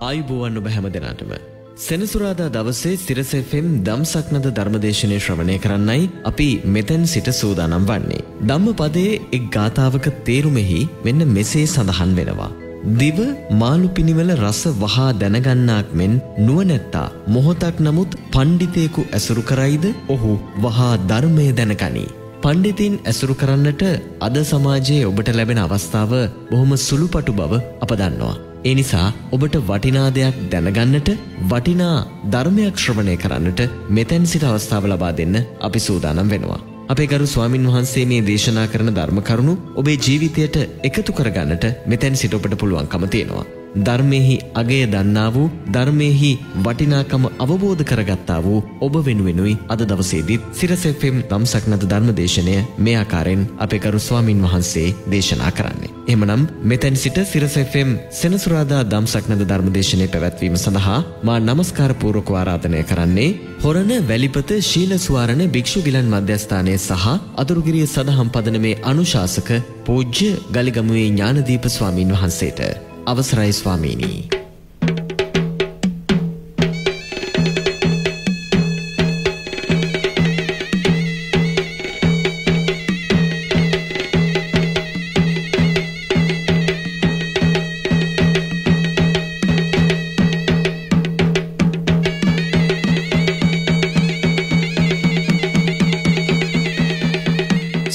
ආයුබෝවන් ඔබ හැම දෙනාටම. සෙනසුරාදා දවසේ සිරසෙෆෙම් දම්සක්නද ධර්මදේශනය ශ්‍රවණය කරන්නයි අපි මෙතැන් සිට සූදානම් වන්නේ. ධම්ම පදයේ එක් ගාථාවක තේරුමෙහි මෙන්න මෙසේ සඳහන් වෙනවා. දිව මාළු පිණිවල රස වහා දැනගන්නාක් මෙන් නුවනැත්තා මොහොතක් නමුත් පණ්ඩිතයකු ඇසුරු කරයිද ඔහු වහා ධර්මය දැනගනී. පණ්ඩිතින් ඇසුරු කරන්නට අද සමාජයේ ඔබට ලැබෙන අවස්ථාව බොහොම සුළුපටු බව අප දන්නවා. ඒ නිසා ඔබට වටිනා දෙයක් දැනගන්නට වටිනා ධර්මයක් ශ්‍රවණය කරන්නට මෙතැන් සිට අවස්ථාව ලබා දෙන්න අපි සූදානම් වෙනවා. අපේ ගරු ස්වාමින් වහන්සේ මේ දේශනා කරන ධර්ම කරුණු ඔබේ ජීවිතයට එකතු කරගන්නට මෙතැන් සිට ඔබට පුළුවන්කම තියෙනවා. ධර්මයෙහි අගය දන්නා වූ ධර්මයෙහි වටිනාකම අවබෝධ කරගත්තා වූ ඔබ වෙනුවෙනුයි අද දවසේදීත් සිරසෙෆෙම් දම්සක්නත ධර්ම දේශනය මේ ආකාරයෙන් අපේ ගරු ස්වාමින් වහන්සේ දේශනා කරන්නේ. එහෙමනම් මෙතැන් සිට සිරසෙෆෙම් සෙනසුරාදා දම්සක්නද ධර්ම දේශනය පැවැත්වීම සඳහා මා නමස්කාර පූර්වක ආරාධනය කරන්නේ හොරණ වැලිපත ශීල ස්වාරණ භික්ෂු ගිලන් මධ්‍යස්ථානය සහ අතුරුගිරිය සදහම් පදනමේ අනුශාසක පූජ්‍ය ගලිගමුවේ ඥානදීප ස්වාමීන් වහන්සේට අවසරයි ස්වාමීනී.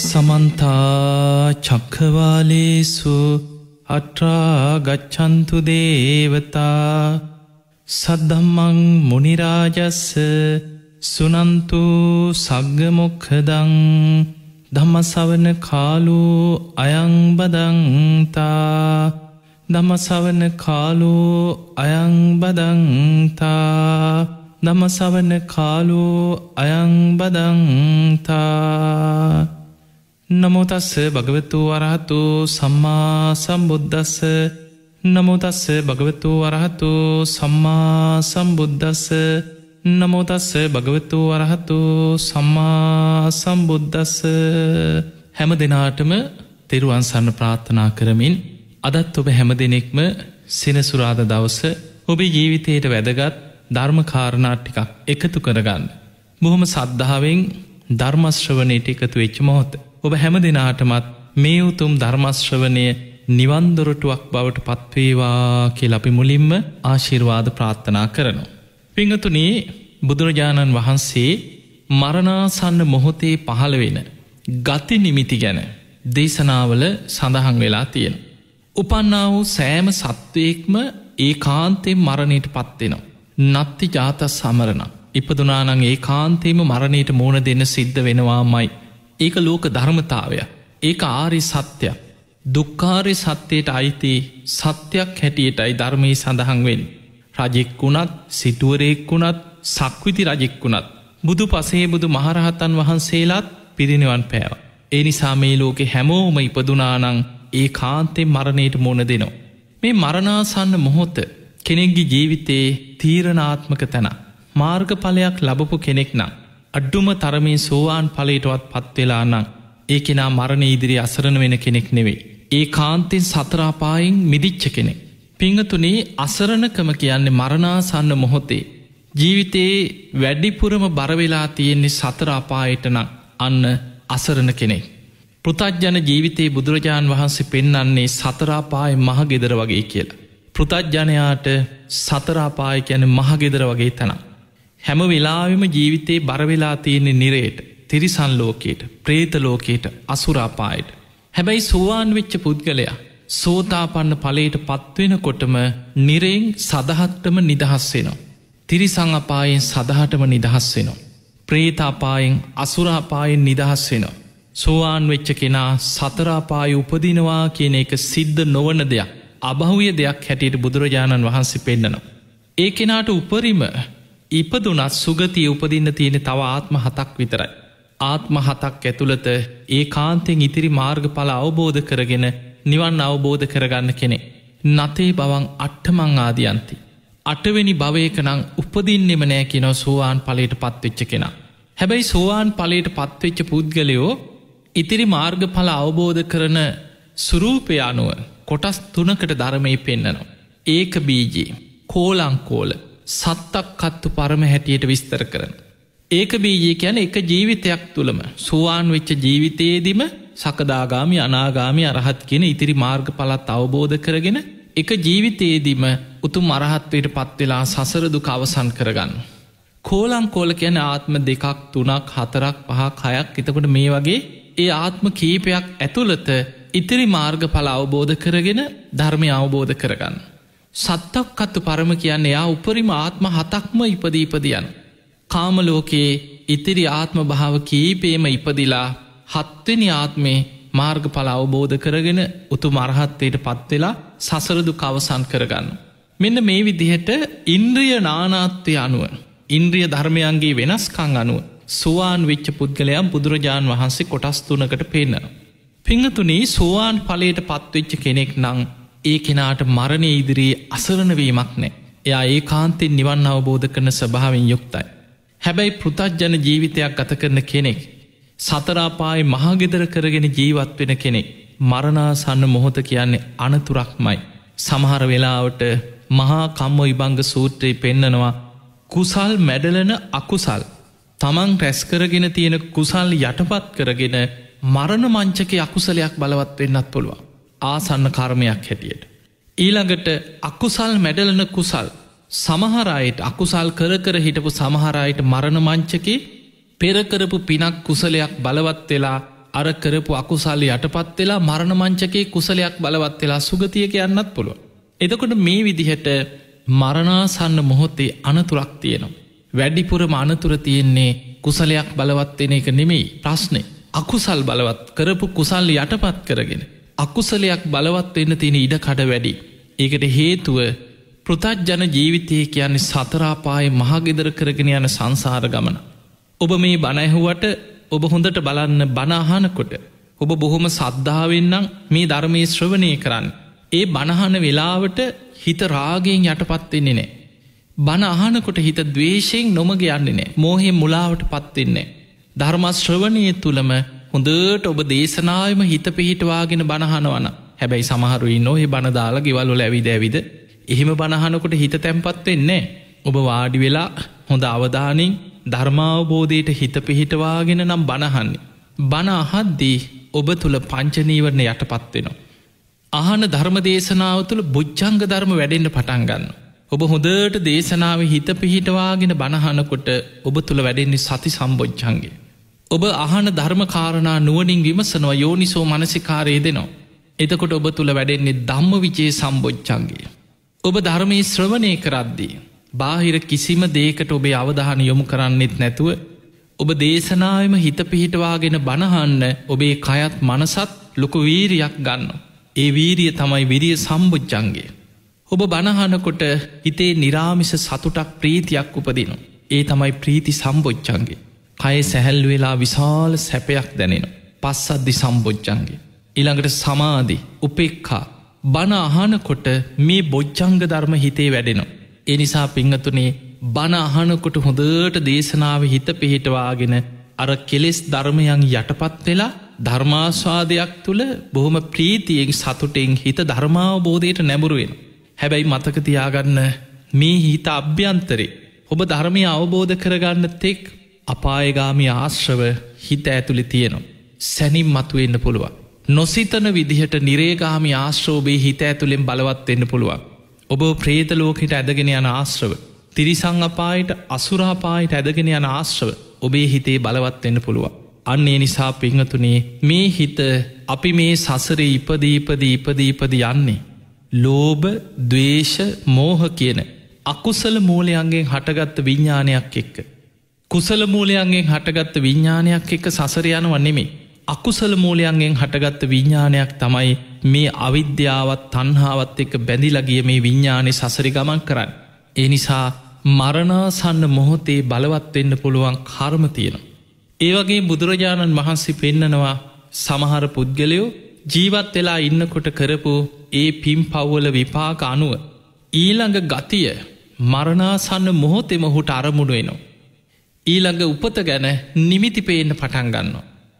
සමන්තා චක්කවාලේසු අට්‍රා ගච්ඡන්තු දේවතා සද්ධම්මං මුනිරාජස්ස සුනන්තු සග්ගමොක්හදං ධම්මසවන කාලු අයංබදංතා දමසවන කාලු අයංබදංතා දමසවන කාලු අයංබදංතා නමුතස්ස භගවතු වරහතු සම්මා සම්බුද්ධස්ස නමුතස්ස භගවතු වරහතු සම්මා සම්බුද්ධස්ස නමුතස්ස භගවතු වරහතු සම්මා සම්බුද්ධස්ස හැම දෙනාටම තෙරුවන්සන්න ප්‍රාර්ථනා කරමින් අදත් ඔබ හැම දෙනෙක්ම සිනසුරාද දවස ඔබේ ජීවිතයට වැදගත් ධර්මකාරණා ටිකක් එකතු කරගන්න. බොහොම සද්ධාවෙන් ධර්මශ්‍රවනයට එකතු වෙච්ච මොහොත. ඔබ හැම දෙනාටමත් මේ උතුම් ධර්මශ්‍රවනය නිවන්දොරටුවක් බවට පත්වේවා කිය අපි මුලින්ම ආශිර්වාද ප්‍රාර්ථනා කරනවා. පිංහතුනේ බුදුරජාණන් වහන්සේ මරණාසන්න මොහොතේ පහළ වෙන ගති නිමිති ගැන දේශනාවල සඳහන් වෙලා තියෙන. උපන්නා වූ සෑම සත්වයෙක්ම ඒ කාන්තෙන් මරණයට පත්වෙනවා. නත්ති ජාත සමරණ. ඉපදුනානං ඒ කාන්තේම මරණයට මෝන දෙන්න සිද්ධ වෙනවාමයි. ඒක ලෝක ධර්මතාවය ඒක ආරි සත්‍යයක් දුක්කාරය සත්‍යයට අයිති සත්‍යයක් හැටියටයි ධර්මී සඳහන්වෙන් රජෙක්වුණත් සිටුවරෙක්වුණත් සක්විති රජෙක්වුණත් බුදු පසේ බුදු මහරහතන් වහන්සේලාත් පිරිනිවන් පෑව. ඒ නිසා මේ ලෝකෙ හැමෝම ඉපදුනානං ඒ කාන්තෙන් මරණයට මුණ දෙනවා. මේ මරණාසන්න මොහොත කෙනෙක්ගි ජීවිතයේ තීරණාත්මක තැන මාර්ගඵලයක් ලබපු කෙනෙක් නම් අඩ්ඩුම තරමින් සෝවාන් පලේටවත් පත්වෙලා නං ඒ කෙනා මරණ ඉදිරි අසරණ වෙන කෙනෙක් නෙවෙයි. ඒ කාන්තෙන් සතරාපායෙන් මිදිච්ච කෙනෙක්. පිංහතුනේ අසරණකම කියන්නේ මරණාසන්න මොහොතේ. ජීවිතයේ වැඩිපුරම බරවෙලා තියෙන්නේ සතරාපායටනං අන්න අසරණ කෙනෙක්. පෘතජ්ජන ජීවිතයේ බුදුරජාණන් වහන්සේ පෙන්නන්නේ සතරාපාය මහගෙදර වගේ කියලා. පෘතජ්ජනයාට සතරාපාය කියන මහගෙදර වගේ තනම්. හැම වෙලාවිම ජීවිතේ බරවෙලා තියෙන්නේ නිරේට තිරිසන් ලෝකයට ප්‍රේතලෝකයට අසුරාපායට. හැබැයි සෝවාන් වෙච්ච පුද්ගලයා සෝතාපන්න පලට පත්වෙන කොටම නිරෙෙන් සදහත්තම නිදහස් වෙනවා. තිරිසං අපායෙන් සදහටම නිදහස් වෙනවා. ප්‍රේතාපායෙන් අසුරාපායෙන් නිදහස් වෙනවා. සෝවාන් වෙච්ච කෙනා සතරාපාය උපදිනවා කියන එක සිද්ධ නොවන දෙයක් අභහුය දෙයක් හැටියට බුදුරජාණන් වහන්සේ පෙන්න්නනවා. ඒ කෙනාට උපරිම ඉපදුනත් සුගතිය උපදින්න තියෙන තව ආත්ම හතක් විතරයි. ආත්ම හතක් ඇතුළත ඒ කාන්තෙන් ඉතිරි මාර්ගඵල අවබෝධ කරගෙන නිවන් අවබෝධ කරගන්න කෙනෙ. නතේ බවන් අට්ටමං ආදියන්ති. අටවෙනි භවයකනං උපදින්නෙම නෑ කෙනව සෝවාන් පලට පත්වෙච්ච කෙනා. හැබැයි සෝවාන් පලට පත්වෙච්ච පුද්ගලයෝ ඉතිරි මාර්ගඵල අවබෝධ කරන සුරූපය අනුව කොටස් තුනකට ධර්මය පෙන්න්නනවා. ඒක බීජී කෝලංකෝල සත්තක් කත්තු පරම හැටියට විස්තර කරන. ඒක බීජී කියන එක ජීවිතයක් තුළම සුවාන් වෙච්ච ජීවිතයේදිම සකදාගාමි අනාගාමි අරහත් කියෙන ඉතිරි මාර්ග පලත් අවබෝධ කරගෙන එක ජීවිතයේදීම උතුම් අරහත්වයට පත්වෙලා සසරදු කවසන් කරගන්න. කෝලං කෝල කියන ආත්ම දෙකක් තුනක් හතරක් පහක් හයක් එතකොට මේ වගේ ඒ ආත්ම කීපයක් ඇතුළත ඉතිරි මාර්ග පල අවබෝධ කරගෙන ධර්මය අවබෝධ කරගන්න. සත්තක් කත්තු පරම කියන්න එයා උපරිම ආත්ම හතක්ම ඉපදීපදියන්. කාමලෝකයේ ඉතිරි ආත්ම භාව කීපේම ඉපදිලා හත්වෙනි ආත්මේ මාර්ග පල අවබෝධ කරගෙන උතු මරහත්තයට පත්වෙලා සසරදු කවසන් කරගන්න. මෙන්න මේ විදිහට ඉන්ද්‍රිය නානාත්වය අනුව. ඉන්ද්‍රිය ධර්මයන්ගේ වෙනස්කං අනුව සුවාන් වෙච්ච පුද්ගලයම් බුදුරජාණන් වහන්සේ කොටස් තුනකට පේනවා. පිංහතුනී සෝවාන් පලයට පත්වෙච්ච කෙනෙක් නං ඒ කෙනාට මරණය ඉදිරියේ අසරණවීමක් නෑ. එයා ඒ කාන්තෙන් නිවන් අවබෝධ කරන ස්භාවෙන් යුක්තයි. හැබැයි පෘතජ්ජන ජීවිතයක් ගත කරන කෙනෙක්. සතරාපායි මහගෙදර කරගෙන ජීවත් වෙන කෙනෙක්. මරණාසන්න මොහොත කියන්නේ අනතුරක්මයි. සමහර වෙලාවට මහා කම්ම විබංග සූත්‍රයේ පෙන්නනවා කුසල් මැඩලන අකුසල්. තමන් රැස්කරගෙන තියෙන කුසල් යටපත් කරගෙන මරණ මංචක අකුසලයක් බලවත් වෙන්නත් පුළුවන්. ආසන්න කර්මයක් හැටියට. ඊළඟට අකුසල් මැඩලන කුසල් සමහරයට අකුසල් කර කර හිටපු සමහරයට මරණ මංචකේ පෙරකරපු පිනක් කුසලයක් බලවත් වෙලා අර කරපු අකුසල් යටපත් වෙලා මරණ මංචකේ කුසලයක් බලවත් වෙලා සුගතියක යන්නත් පුළුව. එදකොට මේ විදිහට මරණාසන්න මොහොත්තේ අනතුරක් තියෙනවා. වැඩිපුරම අනතුර තියෙන්නේ කුසලයක් බලවත්වෙන එක නෙමෙයි ප්‍රශ්නය අකුසල් බලවත් කරපු කුසල් යටපත් කරගෙන. අකුසලයක් බලවත් වෙන්න තියෙන ඉඩ කඩ වැඩි. ඒකට හේතුව පෘතජ්ජන ජීවිතය කියන්නේ සතරාපාය මහගෙදර කරගෙන යන සංසාර ගමන. ඔබ මේ බණැහුවට ඔබ හොඳට බලන්න බනාහනකොට ඔබ බොහොම සද්ධාවෙන්නම් මේ ධර්මය ශ්‍රවණය කරන්න. ඒ බණහන වෙලාවට හිත රාගෙන් යටපත්වෙන්නේ නෑ. බණ අහනකොට හිත දවේශයෙන් නොමග යන්නේ නෑ මෝහෙ මුලාවට පත්වෙන්නේ. ධර්මශ්‍රවණය තුළම හොඳට ඔබ දේශනාවම හිත පිහිටවාගෙන බණහනවන හැබැයි සමහරුයි නොහෙ බණදාලා ගෙවල්ල ඇවිද ඇවිද එහෙම බණහනකොට හිත තැන්පත් වෙන්නේ ඔබ වාඩි වෙලා හොඳ අවධානින් ධර්මාවබෝධයට හිත පිහිටවාගෙන නම් බණහන්නේ. බණ අහද්දී ඔබ තුළ පංචනීවරණ යටපත්වෙනවා. අහන ධර්ම දේශනාව තුළ බුච්චංග ධර්ම වැඩෙන්න්න පටන්ගන්න. ඔබ හොඳට දේශනාව හිත පිහිටවාගෙන බණහනකොට ඔබ තුළ වැඩෙන්නේ සති සම්බෝච්චන්ගේ. ඔබ අහන ධර්මකාරණා නුවනින් විමසනවා යෝනිසෝ මනසිකාරය දෙනවා. එතකොට ඔබ තුළ වැඩෙන්නේ ධම්ම විචේ සම්බෝච්චන්ගේ. ඔබ ධර්මී ශ්‍රවණය කරද්දී. බාහිර කිසිම දේකට ඔබේ අවධාන යොමු කරන්නෙත් නැතුව ඔබ දේශනාවම හිත පිහිටවාගෙන බණහන්න ඔබේ කයත් මනසත් ලොකු වීරියක් ගන්න. ඒ වීරිය තමයි විරිය සම්බුච්චන්ගේ. ඔබ බණහනකොට හිතේ නිරාමිස සතුටක් ප්‍රීතියක් උපදිනවා. ඒ තමයි ප්‍රීති සම්බොච්චන්ගේ. කය සැහැල්ලු වෙලා විශාල සැපයක් දැනෙන. පස්සද්දි සම්බොච්චන්ගේ. ඉළඟට සමාධි උපෙක්කා බණ අහනකොට මේ බොච්චංග ධර්ම හිතේ වැඩෙනවා. එනිසා පිංහතුනේ බණ අහනකොට හොඳට දේශනාව හිත පිහිටවාගෙන අර කෙලෙස් ධර්මයන් යටපත් වෙලා ධර්මාස්වාදයක් තුළ බොහොම ප්‍රීතියෙන් සතුටෙන් හිත ධර්මාවබෝධයට නැබුරුවෙන. හැබැයි මතකතියාගන්න මේ හිත අභ්‍යන්තරේ ඔබ ධර්මය අවබෝධ කරගන්න තෙක් අපායගාමි ආශ්‍රව හිත ඇතුළි තියෙනවා. සැනිම් මතුවෙන්න පුළුවන්. නොසිතන විදිහට නිරේගාමි ආශ්‍රෝභී හිත ඇතුළෙන් බලවත්වෙන්න පුළුවන්. ඔබ ප්‍රේතලෝකට ඇදගෙන යන ආශ්‍රව. තිරිසං අපායට අසුරාපායට ඇදගෙන යන ආශ්‍රව ඔබේ හිතේ බලවත්වෙන්න පුළුවන්. අන්නේ නිසා පිංහතුනේ මේ හිත අපි මේ සසරේ ඉපදීපද ඉපදීපද යන්නේ. ලෝභ දවේශ මෝහ කියන අකුසල මූලයන්ගෙන් හටගත්ත විඤ්ඥානයක් එක්ක. කුසල මූලයන්ගෙන් හටගත්ත විඤ්ඥානයක් එක්ක සසර යනව නෙමේ. අකුසල මූලයන්ගෙන් හටගත්ත විඤ්ඥානයක් තමයි මේ අවිද්‍යාවත් තන්හාවත් එක්ක බැඳිලගිය මේ විඤ්ඥානය සසරි ගමන් කරන්න. ඒ නිසා මරණාසන්න මොහොතේ බලවත්වෙන්න පුළුවන් කර්ම තියෙන. ඒවගේ බුදුරජාණන් වහන්සේ පෙන්නනවා සමහර පුද්ගලයෝ ජීවත් වෙලා ඉන්නකොට කරපු ඒ පිම් පව්වල විපාක අනුව. ඊළඟ ගතිය මරණාසන්න මොහොතෙම හුට අරමුණ වෙනවා. ඊළඟ උපත ගැන නිමිති පේන්න පටන්ගන්න.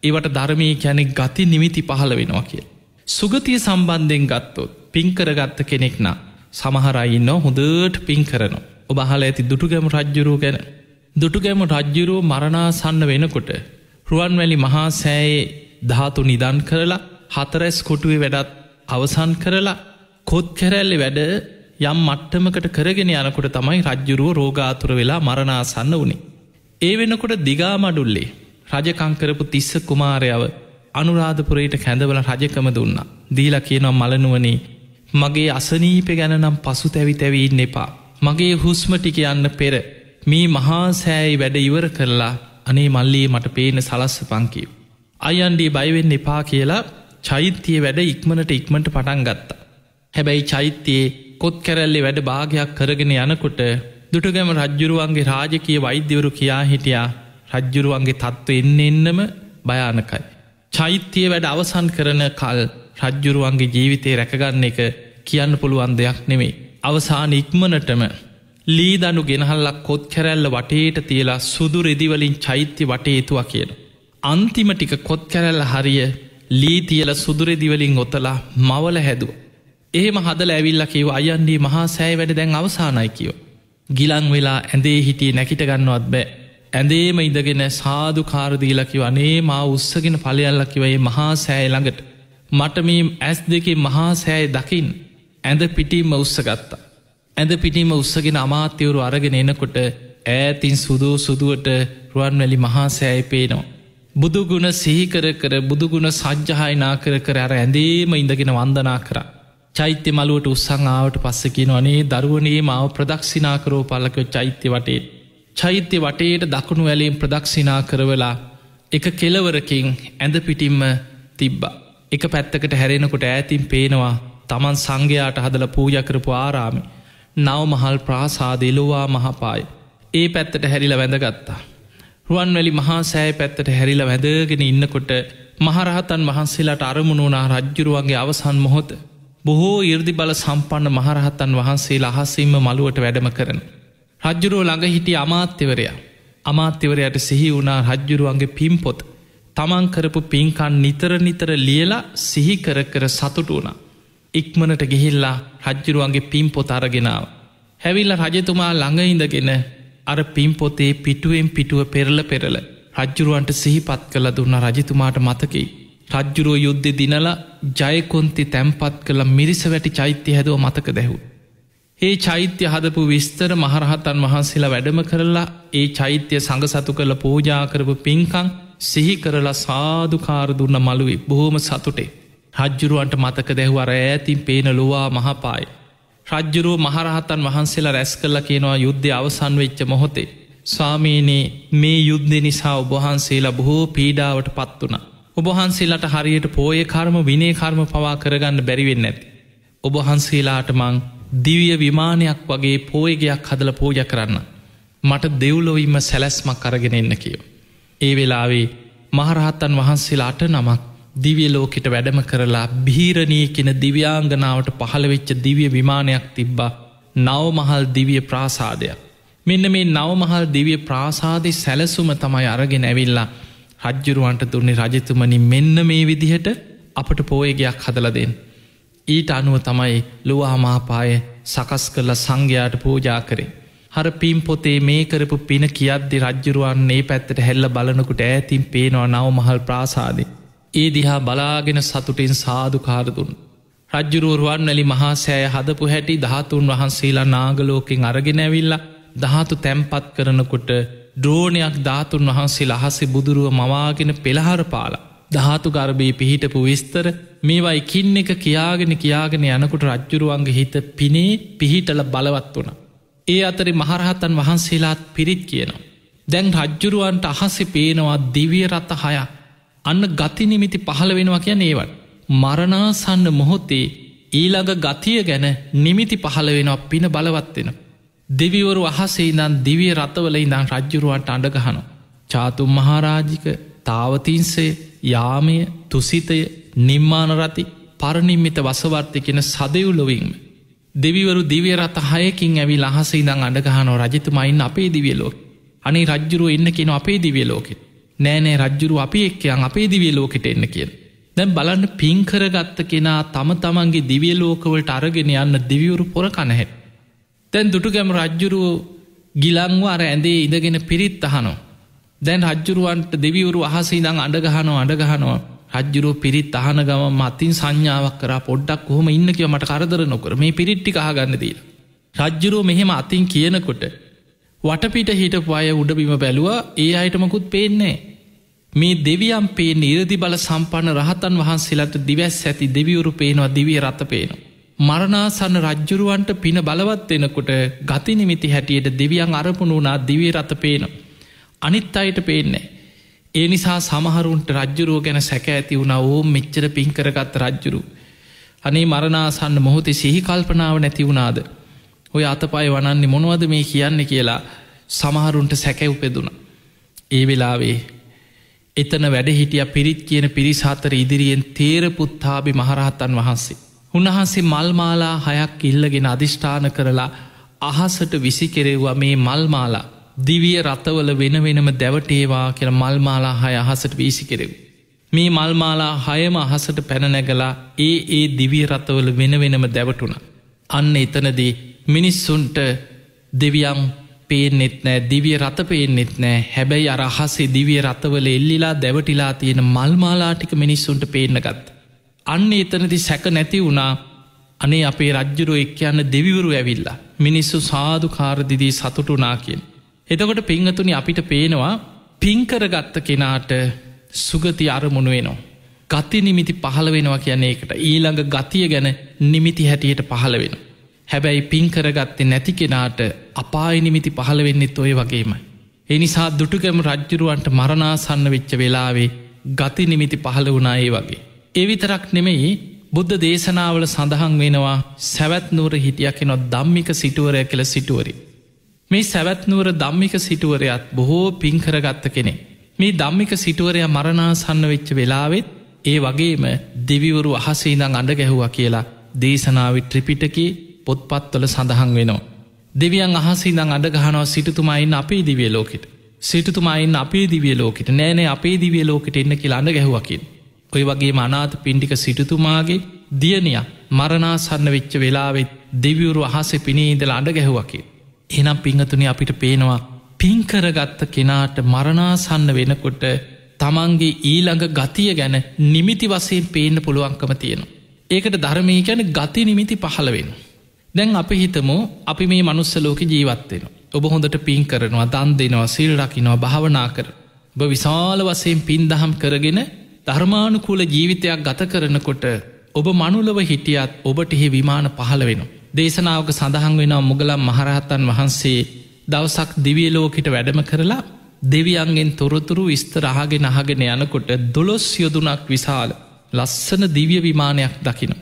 ඒවට ධර්මය කැනෙ ගති නිමිති පහළ වෙනවා කිය. සුගතිය සම්බන්ධයෙන් ගත්තොත් පින්කරගත්ත කෙනෙක්නා සමහරයින්න හොඳට පින් කරනවා. ඔබ හල ඇති දුටුගැම රජ්ජුරුව ගැන. දුටුගැම රජ්ජුරුව මරණාසන්න වෙනකොට රුවන්වැලි මහා සෑයේ ධාතු නිදන් කරලා හතරැස් කොටුවේ වැඩත් අවසන් කරලා කොත් කැරැල්ලි වැඩ යම් මට්ටමකට කරගෙන යනකොට තමයි රජ්ජුරුව රෝගාතුර වෙලා මරණාසන්න වනේ. ඒ වෙනකොට දිගාමඩුල්ලේ රජකංකරපු තිස්ස කුමාරයාව අනුරාධපුරයට කැඳවල රජකම දුන්න. දීලා කියනවා මලනුවනේ මගේ අසනීප ගැනනම් පසු තැවි තැවීන්න එපා. මගේ හුස්ම ටික යන්න පෙර මේ මහා සෑයි වැඩ ඉවර කරලා අනේ මල්ලී මට පේන සලස්ස පංකිව්. අයන්ඩී බයිවෙන්න එපා කියලා චෛත්‍යය වැඩ ඉක්මනට ඉක්මට පටන් ගත්තා. හැබැයි චෛත්‍යයේ කොත් කැරැල්ලි වැඩ භාගයක් කරගෙන යනකොට දුටගැම රජ්ජුරුවන්ගේ රාජකය වෛද්‍යවරු කියා හිටියා රජ්ජුරුවන්ගේ තත්ත්ව එන්න එන්නම භයානකයි. චෛත්‍යය වැඩ අවසන් කරන කල් රජ්ජුරුවන්ගේ ජීවිතය රැකගන්න එක කියන්න පුළුවන් දෙයක් නෙමේ. අවසාන ඉක්මනටම ලී දනු ගෙනහල්ලක් කොත් කැරැල්ල වටේට තියලා සුදු රෙදිවලින් චෛත්‍ය වටේතුවා කියන. අන්තිම ටික කොත් කැරැල්ල හරිය ලී තියල සුදුරෙදිවලින් ඔතලා මවල හැදුව. එහෙම හදල ඇවිල්ල කිව අයන්ඩී මහා සෑ වැඩ දැන් අවසානයි කියව. ගිලං වෙලා ඇඳේ හිටිය නැකිට ගන්නවත් බෑ. ඇඳේම ඉඳගෙන සාදු කාරදීලකිව අනේ මා උත්සගෙන පලයල්ලකිවයි මහා සෑ ළඟට. මට මේ ඇස් දෙකේ මහා සෑය දකිින් ඇඳ පිටීම උත්සගත්තා. ඇඳ පිටීම උත්සගෙන අමාත්‍යවරු අරගෙන එනකොට ඈතින් සුදෝ සුදුවට රුවන්වැලි මහා සෑය පේනවා. බුදුගුණ සිහිකර කර බුදුගුණ සජ්්‍යහයනා කර කර අර ඇඳේම ඉඳගෙන වන්දනා කර. චෛත්‍ය මලුවට උත්සං ආවට පස්සකින අනේ දරුවනේ මාව ප්‍රදක්ෂිනා කරෝ පල්ලක චෛත්‍ය වටේ. චෛත්‍ය වටේට දකුණු ඇලීම් ප්‍රදක්ෂිනා කරවලා එක කෙලවරකින් ඇඳ පිටිම්ම තිබ්බා. එක පැත්තකට හැරෙනකොට ඈතින් පේනවා තමන් සංඝයාට හදල පූජ කරපු ආරාමි. නව මහල් ප්‍රාසාදෙලොවා මහපාය. ඒ පැත්තට හැරිල වැඳගත්තා. රුවන්වැලි මහා සෑ පැත්තට හැරිල වැදගෙන ඉන්නකොට මහරහතන් වහන්සේලාට අරමුණුනා රජ්ජුරුවන්ගේ අවසන් මොහොත බොහෝ ඉර්දි බල සම්පන්න මහරහතන් වහන්සේ අහස්සීම මළුවට වැඩම කරන. රජ්ජුරුව ළඟ හිටිය අමාත්‍යවරයා අමාත්‍යවරයට සිහි වුණා රජ්ජුරුවන්ගේ පිම්පොත් තමන් කරපු පින්කන් නිතර නිතර ලියලා සිහි කර කර සතුට වුණා. ඉක්මනට ගිහිල්ලා රජ්ජුරුවන්ගේ පිම්පොත අරගෙනාව. හැවිල්ල රජතුමා ළඟඉඳගෙන අර පිම්පොතේ පිටුවෙන් පිටුව පෙරල පෙරල රජ්ජුරුවන්ට සිහිපත් කළ දුන්න රජතුමාට මතකයි. රජ්ජුරුව යුද්ධ දිනල ජයකොන්ති තැම්පත් කළ මිරිස වැටි චෛත්‍ය හැදුව මතක දැහු. ඒ චෛත්‍ය හදපු විස්තර මහරහතන් වහන්සේලා වැඩම කරලා ඒ චෛත්‍යය සඟ සතු කළ පූජාකරපු පින්කං සිහි කරලා සාධකාර දුන්න මළුවේ බොහෝම සතුටේ. රජ්ජුරුවන්ට මතක දැහුවර ඇතින් පේන ලොවා මහපායි. රජ්ජුරුව මහරහතන් වහන්සේලා රැස් කල්ල කියනවා යුද්ධ අවසන් වෙච්ච මොහොතේ. ස්වාමීනයේ මේ යුද්ධ නිසා ඔබහන්සේලා බොහෝ පීඩාවට පත් වුණ. ඔබහන්සේලාට හරියට පෝය කර්ම විනේ කර්ම පවා කරගන්න බැරිවෙන්න ඇති. ඔබහන්සේලාට මං දිවිය විමානයක් වගේ පෝයගයක් හදල පෝජ කරන්න. මට දෙව්ලොවීම සැලැස්මක් කරගෙන එන්න කියෝ. ඒ වෙලාවේ මහරහත්තන් වහන්සේලාට නමක් දිවිය ලෝකෙට වැඩම කරලා බීරණී කෙන දිව්‍යාංගනාවට පහළවෙච්ච දිවිය විමානයක් තිබ්බා නවමහල් දිවිය ප්‍රාසාදයක්. මෙන්න මේ නවමහල් දිවිය ප්‍රාසාදය සැලසුම තමයි අරගෙන ඇවිල්ලා රජ්ජුරුවන්ට දුන්නේ රජතුමනි මෙන්න මේ විදිහට අපට පෝයගයක් හදලදෙන්. ඊට අනුව තමයි ලොවාමාපාය සකස් කරල සංඝයාට පූජා කරේ. හර පිම් පොතේ මේ කරපු පින කියද්දි රජ්ජුරුවන්නේ පැත්තට හැල්ල බලනකුට ඇතින් පේනවා නවමහල් ප්‍රාසාදේ. ඒ දිහා බලාගෙන සතුටින් සාධකාරදුන්. රජ්ජුරුවරුවන් වැලි මහා සෑය හදපු හැටි ධාතුන් වහන්සේලා නාගලෝකෙන් අරගෙන ඇවිල්ලා ධාතු තැම්පත් කරනකොට ද්‍රෝණයක් ධාතුන් වහන්සේ අහසේ බුදුරුව මවාගෙන පෙළහර පාලා. ධාතු ගර්භී පිහිටපු විස්තර මේවා එකින් එක කියාගෙන කියාගෙන යනකුට රජ්ජුරුවන්ගේ හිත පිනේ පිහිටල බලවත් වුණ. ඒ අතරි මහරහතන් වහන්සේලාත් පිරිත් කියනවා. දැන් රජ්ජුරුවන්ට අහසේ පේනවා දිවිය රත හයක් අන්න ගතිනිමිති පහළ වෙනවා කිය ඒවට. මරණාසන්න මොහොත්තේ ඊළඟ ගතිය ගැන නිමිති පහළ වෙනවා පින බලවත්වෙන. දෙවිවරු අහසේ ඉදන් දිවිය රතවල ඉඳං රජ්ජුරුවන්ට අඩගහන. චාතුම් මහාරාජික තාවතින්සේ යාමය තුසිතය නිම්මානරති පරනිම්මිත වසවර්තය කෙන සදයුලොවින්ම. දෙවිවරු දිවිය රත හයකින් ඇවි අහස ඉදං අඩගහනෝ රජතුමයින් අපේ දිවියලෝක. අනි රජ්ජුරුව එන්න කෙන අපේ දිවිය ලෝකෙත්. නෑනෑ රජ්ජුරු අපි එක්කයන් අපේ දිවිය ලෝකෙට එන්න කියල. දැන් බලන්න පින්කරගත්ත කෙනා තම තමන්ගේ දිවිය ලෝකවලට අරගෙන යන්න දිවියවරු පොර කනහැ. තැන් දුටුගැම රජ්ජුරුව ගිලංවාර ඇඳේ ඉදගෙන පිරිත් අහනෝ. දැන් රජ්ජුරුවන්ට දෙවිවරු අහසේ දං අඩගහනෝ අඩගහනවා රජ්ජුරුව පිරිත් අහන ගම මතින් සංඥාවක් කර පොඩ්ඩක් කොහොම ඉන්න කිය මට කරදර නොකර මේ පිරිට්ටි අහගන්න දීල. රජ්ජුරුව මෙහෙම අතින් කියනකොට වටපිට හිට පය උඩබිම බැලුවා ඒ අයටමකුත් පේන්නේ. මේ දෙවියම් පේ නිරදි බල සම්පන්න රහතන් වහන්සේලට දිවැස් ඇති දෙවිවරු පේනවා දිවිය රත පේනවා. මරණාසන්න රජ්ජුරුවන්ට පින බලවත් වෙනකොට ගතිනිමිති හැටියට දෙවියන් අරපුුණු වනා දිවී රත පේනවා. අනිත් අයට පේන්නේ. ඒ නිසා සමහරුන්ට රජ්ජුරුව ගැන සැක ඇති වුණ ඕම් මෙච්චර පින්කරගත් රජ්ජුරු. අනේ මරණාසන්න මොහොතේ සිහි කල්පනාව නැති වුණාද. ඔය අතපයි වනන්නේ මොනවද මේ කියන්න කියලා සමහරුන්ට සැකැව් පෙදුණ. ඒ වෙලාවේ එතන වැඩ හිටිය පිරිත් කියන පිරිසාතර ඉදිරියෙන් තේරපුත්තාබි මහරහත්තන් වහන්සේ. උන්වහන්සේ මල්මාලා හයක් ඉල්ලගෙන අධිෂ්ඨාන කරලා අහසට විසි කෙරෙව්වා මේ මල්මාලා දිවිය රතවල වෙන වෙනම දැවටේවා කියල මල්මාලා හය අහසට වීසි කෙරෙව්. මේ මල්මාලා හයම අහසට පැනනැගලා ඒ ඒ දිවිය රතවල වෙන වෙනම දැවටුණ. අන්න එතනදී මිනිස්සුන්ට දෙවියම් පේනෙත් නෑ දිවිය රත පේනෙත් නෑ හැබැයි අරහසේ දිවිය රතවල එල්ලිලා දැවටිලා තියෙන මල්මාලාටික මිනිස්සුන්ට පේනගත්. අන්න එතනති සැක නැති වුණා අනේ අපේ රජ්ජුරුව එක් යන්න දෙවිවරු ඇවිල්ලා මිනිස්සු සාධු කාරදිදී සතුටුනා කියෙන්. එතකොට පිංහතුනි අපිට පේනවා පින්කරගත්ත කෙනාට සුගති අරමුණු වෙනවා. ගති නිමිති පහළ වෙනවා කියන්නේ එකට ඊළඟ ගතිය ගැන නිමිති හැටියට පහළ වෙන. හැබැයි පින්කරගත්තේ නැති කෙනාට අපාය නිමිති පහළ වෙන්නෙත් ඔය වගේමයි. එනිසා දුටුගැම රජ්ජුරුවන්ට මරණාසන්න වෙච්ච වෙලාවේ ගති නිමිති පහළ වුණා ඒ වගේ. එවිතරක් නෙමෙයි බුද්ධ දේශනාවල සඳහන් වෙනවා සැවැත් නුවර හිටියකෙනොත් දම්මික සිටුවරය කළ සිටුවරි. මේ සැවැත්නුවර දම්මික සිටුවරයත් බොහෝ පින්කරගත්ත කෙනෙ. මේ දම්මික සිටුවරය මරණාසන්න වෙච්ච වෙලාවෙත් ඒ වගේම දෙවිවරු අහසේදං අඩ ගැහුවා කියලා දේශනාවි ත්‍රිපිටකි පොත්පත්වල සඳහන් වෙනවා. දෙවියන් අහසිදං අඩගහනවා සිටතුමයින් අපේ දිවිය ලෝකෙට. සිටතුමයින් අපේ දිවිය ලෝකට නෑනෑ අපේ දිවිය ලෝකට එන්න කියලා අඩ ගැහුවකින්. ඔය වගේ මනාත පින්ටික සිටතුමාගේ දියනිය මරණාසන්න වෙච්ච වෙලාවෙත් දෙවිවරු අහස පිණීදල අඩ ගැහුවකින්. එනම් පිංහතුනි අපිට පේනවා පින්කරගත්ත කෙනාට මරණාසන්න වෙනකොට තමන්ගේ ඊළඟ ගතිය ගැන නිමිති වසයෙන් පේන්න පුළුවන්කම තියෙනවා. ඒකට ධර්මී ගැන ගති නිමිති පහළ වෙන. දැන් අපි හිතමු අපි මේ මනුස්සලෝක ජීවත්වෙන. ඔබ හොඳට පින් කරනවා දන් දෙනවා සිල් රකිනවා භාවනා කර. බ විශාල වසයෙන් පින් දහම් කරගෙන ධර්මානුකූල ජීවිතයක් ගත කරනකොට ඔබ මනුලව හිටියත් ඔබට එහි විමාන පහළ වෙනවා. දේශනාවක සඳහන් වෙනවා මුගලම් මහරහත්තන් වහන්සේ දවසක් දිවියලෝකට වැඩම කරලා දෙවියන්ගෙන් තොරතුරු විස්තරාගෙන අහගෙන යනකොට දොළොස් යොදුනක් විශාල ලස්සන දිවිය විමානයක් දකින.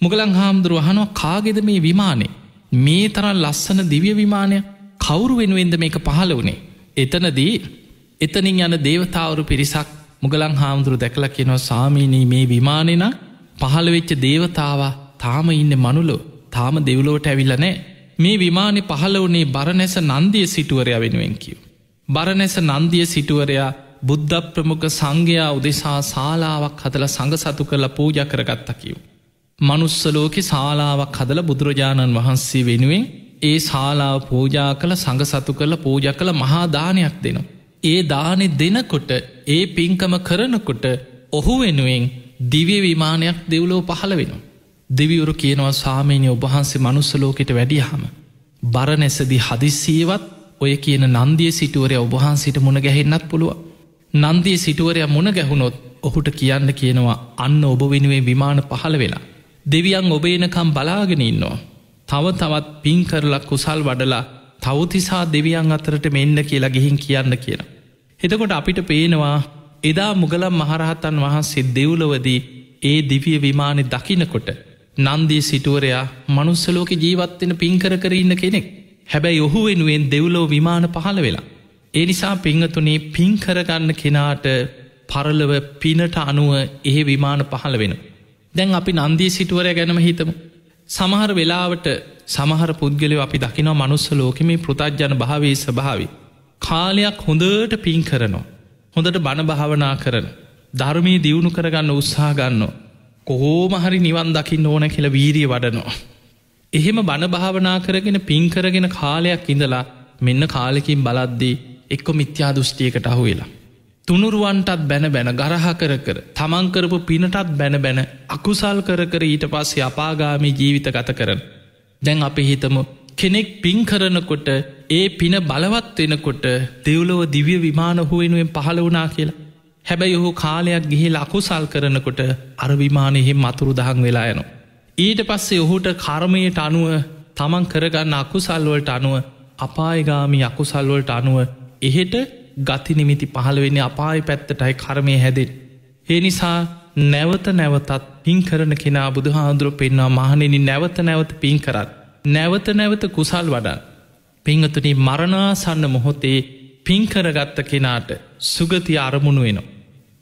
මුගලං හාමුදුරුව හනුව කාගෙද මේ විමානේ මේ තරන් ලස්සන දිවිය විමානය කවුරු වෙනුවෙන්ද මේක පහළ වනේ. එතනදී එතනින් යන දේවතාවරු පිරිසක් මුගලං හාමුදුරු දැකල කියෙනවා සාමීනී මේ විමානෙන පහළවෙච්ච දේවතාවා තාම ඉන්න මනුලෝ තාම දෙව්ලෝට ඇවිල්ල නෑ මේ විමානෙ පහළ වනේ බරණැස නන්දිය සිටුවරයා වෙනුවෙන් කිව්. බරණැස නන්දිය සිටුවරයා බුද්ධ ප්‍රමුඛ සංඝයා උදෙසා ශාලාවක් හදල සඟ සතු කරලා පූජ කරගත්ත කිව්. මනුස්සලෝකෙ ශාලාවක් හදල බුදුරජාණන් වහන්සේ වෙනුවෙන් ඒ ශාලාව පූජා කළ සඟ සතු කරල පූජ කළ මහාදානයක් දෙනවා. ඒ දානෙ දෙනකොට ඒ පින්කම කරනකොට ඔහු වෙනුවෙන් දිවිය විමානයක් දෙව්ලෝ පහළ වෙනවා. දෙවිවරු කියනවා සාමීනය ඔබහන්සේ මනුස්සලෝකට වැඩියහම. බරනැසදි හදිස්සීවත් ඔය කියන නන්දිය සිටුවරය ඔබහන්සිට මුණ ගැහෙන්නත් පුළුව. නන්දිය සිටුවරය මුණ ගැහුණොත් ඔහුට කියන්න කියනවා අන්න ඔබ වෙනුවේ විමාන පහළ වෙලා. දෙවියන් ඔබේනකම් බලාගෙන ඉන්නවා. තව තවත් පින් කරලක් කුසල් වඩලා තවතිසා දෙවියන් අතරට මෙන්න කියලා ගිහින් කියන්න කියන. එතකොට අපිට පේනවා එදා මුගලම් මහරහතන් වහන්සේ දෙව්ලවදී ඒ දිවිය විමානෙ දකිනකොට නන්දී සිටුවරයා මනුස්සලෝක ජීවත්වෙන පින්කර කර ඉන්න කෙනෙක් හැබැයි ඔහු වෙනුවෙන් දෙව්ලෝ විමාන පහළ වෙලා. ඒ නිසා පිංහතුනේ පින්කරගන්න කෙනාට පරලව පිනට අනුව ඒ විමාන පහළ වෙන. දැන් අපි නන්දී සිටුවරය ගැනම හිතමු. සමහර වෙලාවට සමහර පුද්ගලව අපි දකිනව මනුස්ස ලෝකෙම පෘතජ්ජන භාවේ ස්භාවි. කාලයක් හොඳට පින් කරනවා. හොඳට බණ භාවනා කරන. ධර්මය දියුණු කරගන්න උත්සා ගන්න. කොහෝම හරි නිවන් දකින්න ඕන කියල වීරිය වඩනවා. එහෙම බණ භාවනා කරගෙන පින් කරගෙන කාලයක් ඉඳලා මෙන්න කාලෙකින් බලද්දී එක්කො මිත්‍යා දෘෂ්ටියකට අහු වෙලා. තුනුරුවන්ටත් බැන බැන ගරහ කර කර තමන්කරපු පිනටත් බැන බැන අකුසල් කර කර ඊට පස්සේ අපාගාමී ජීවිත ගත කරන. දැන් අපි හිතමු කෙනෙක් පින් කරනකොට ඒ පින බලවත් වෙනකොට දෙව්ලොව දිවිය විමාන හුවෙනුවෙන් පහළ වනා කියලා. හැබැයි ඔහු කාලයක් ගිහි අකුසල් කරනකොට අර විමානයෙහෙම මතුරු දහන් වෙලා යනවා. ඊට පස්සේ ඔහුට කර්මයට අනුව තමන් කරගන්න අකුසල්වලට අනුව අපායගාමි අකුසල්වලට අනුව එහෙට ගති නිමිති පහළවෙන්නේ අපාය පැත්තටයි කර්මය හැදෙන්. ඒ නිසා නැවත නැවතත් පින් කරන කෙනා බුදුහාදුරුව පෙන්වා මහනෙනි නැවත නැවත පින් කරත්. නැවත නැවත කුසල් වඩා. පිංහතුනි මරණාසන්න මොහොතේ පින්කරගත්ත කෙනාට සුගති අරමුණු වෙනවා.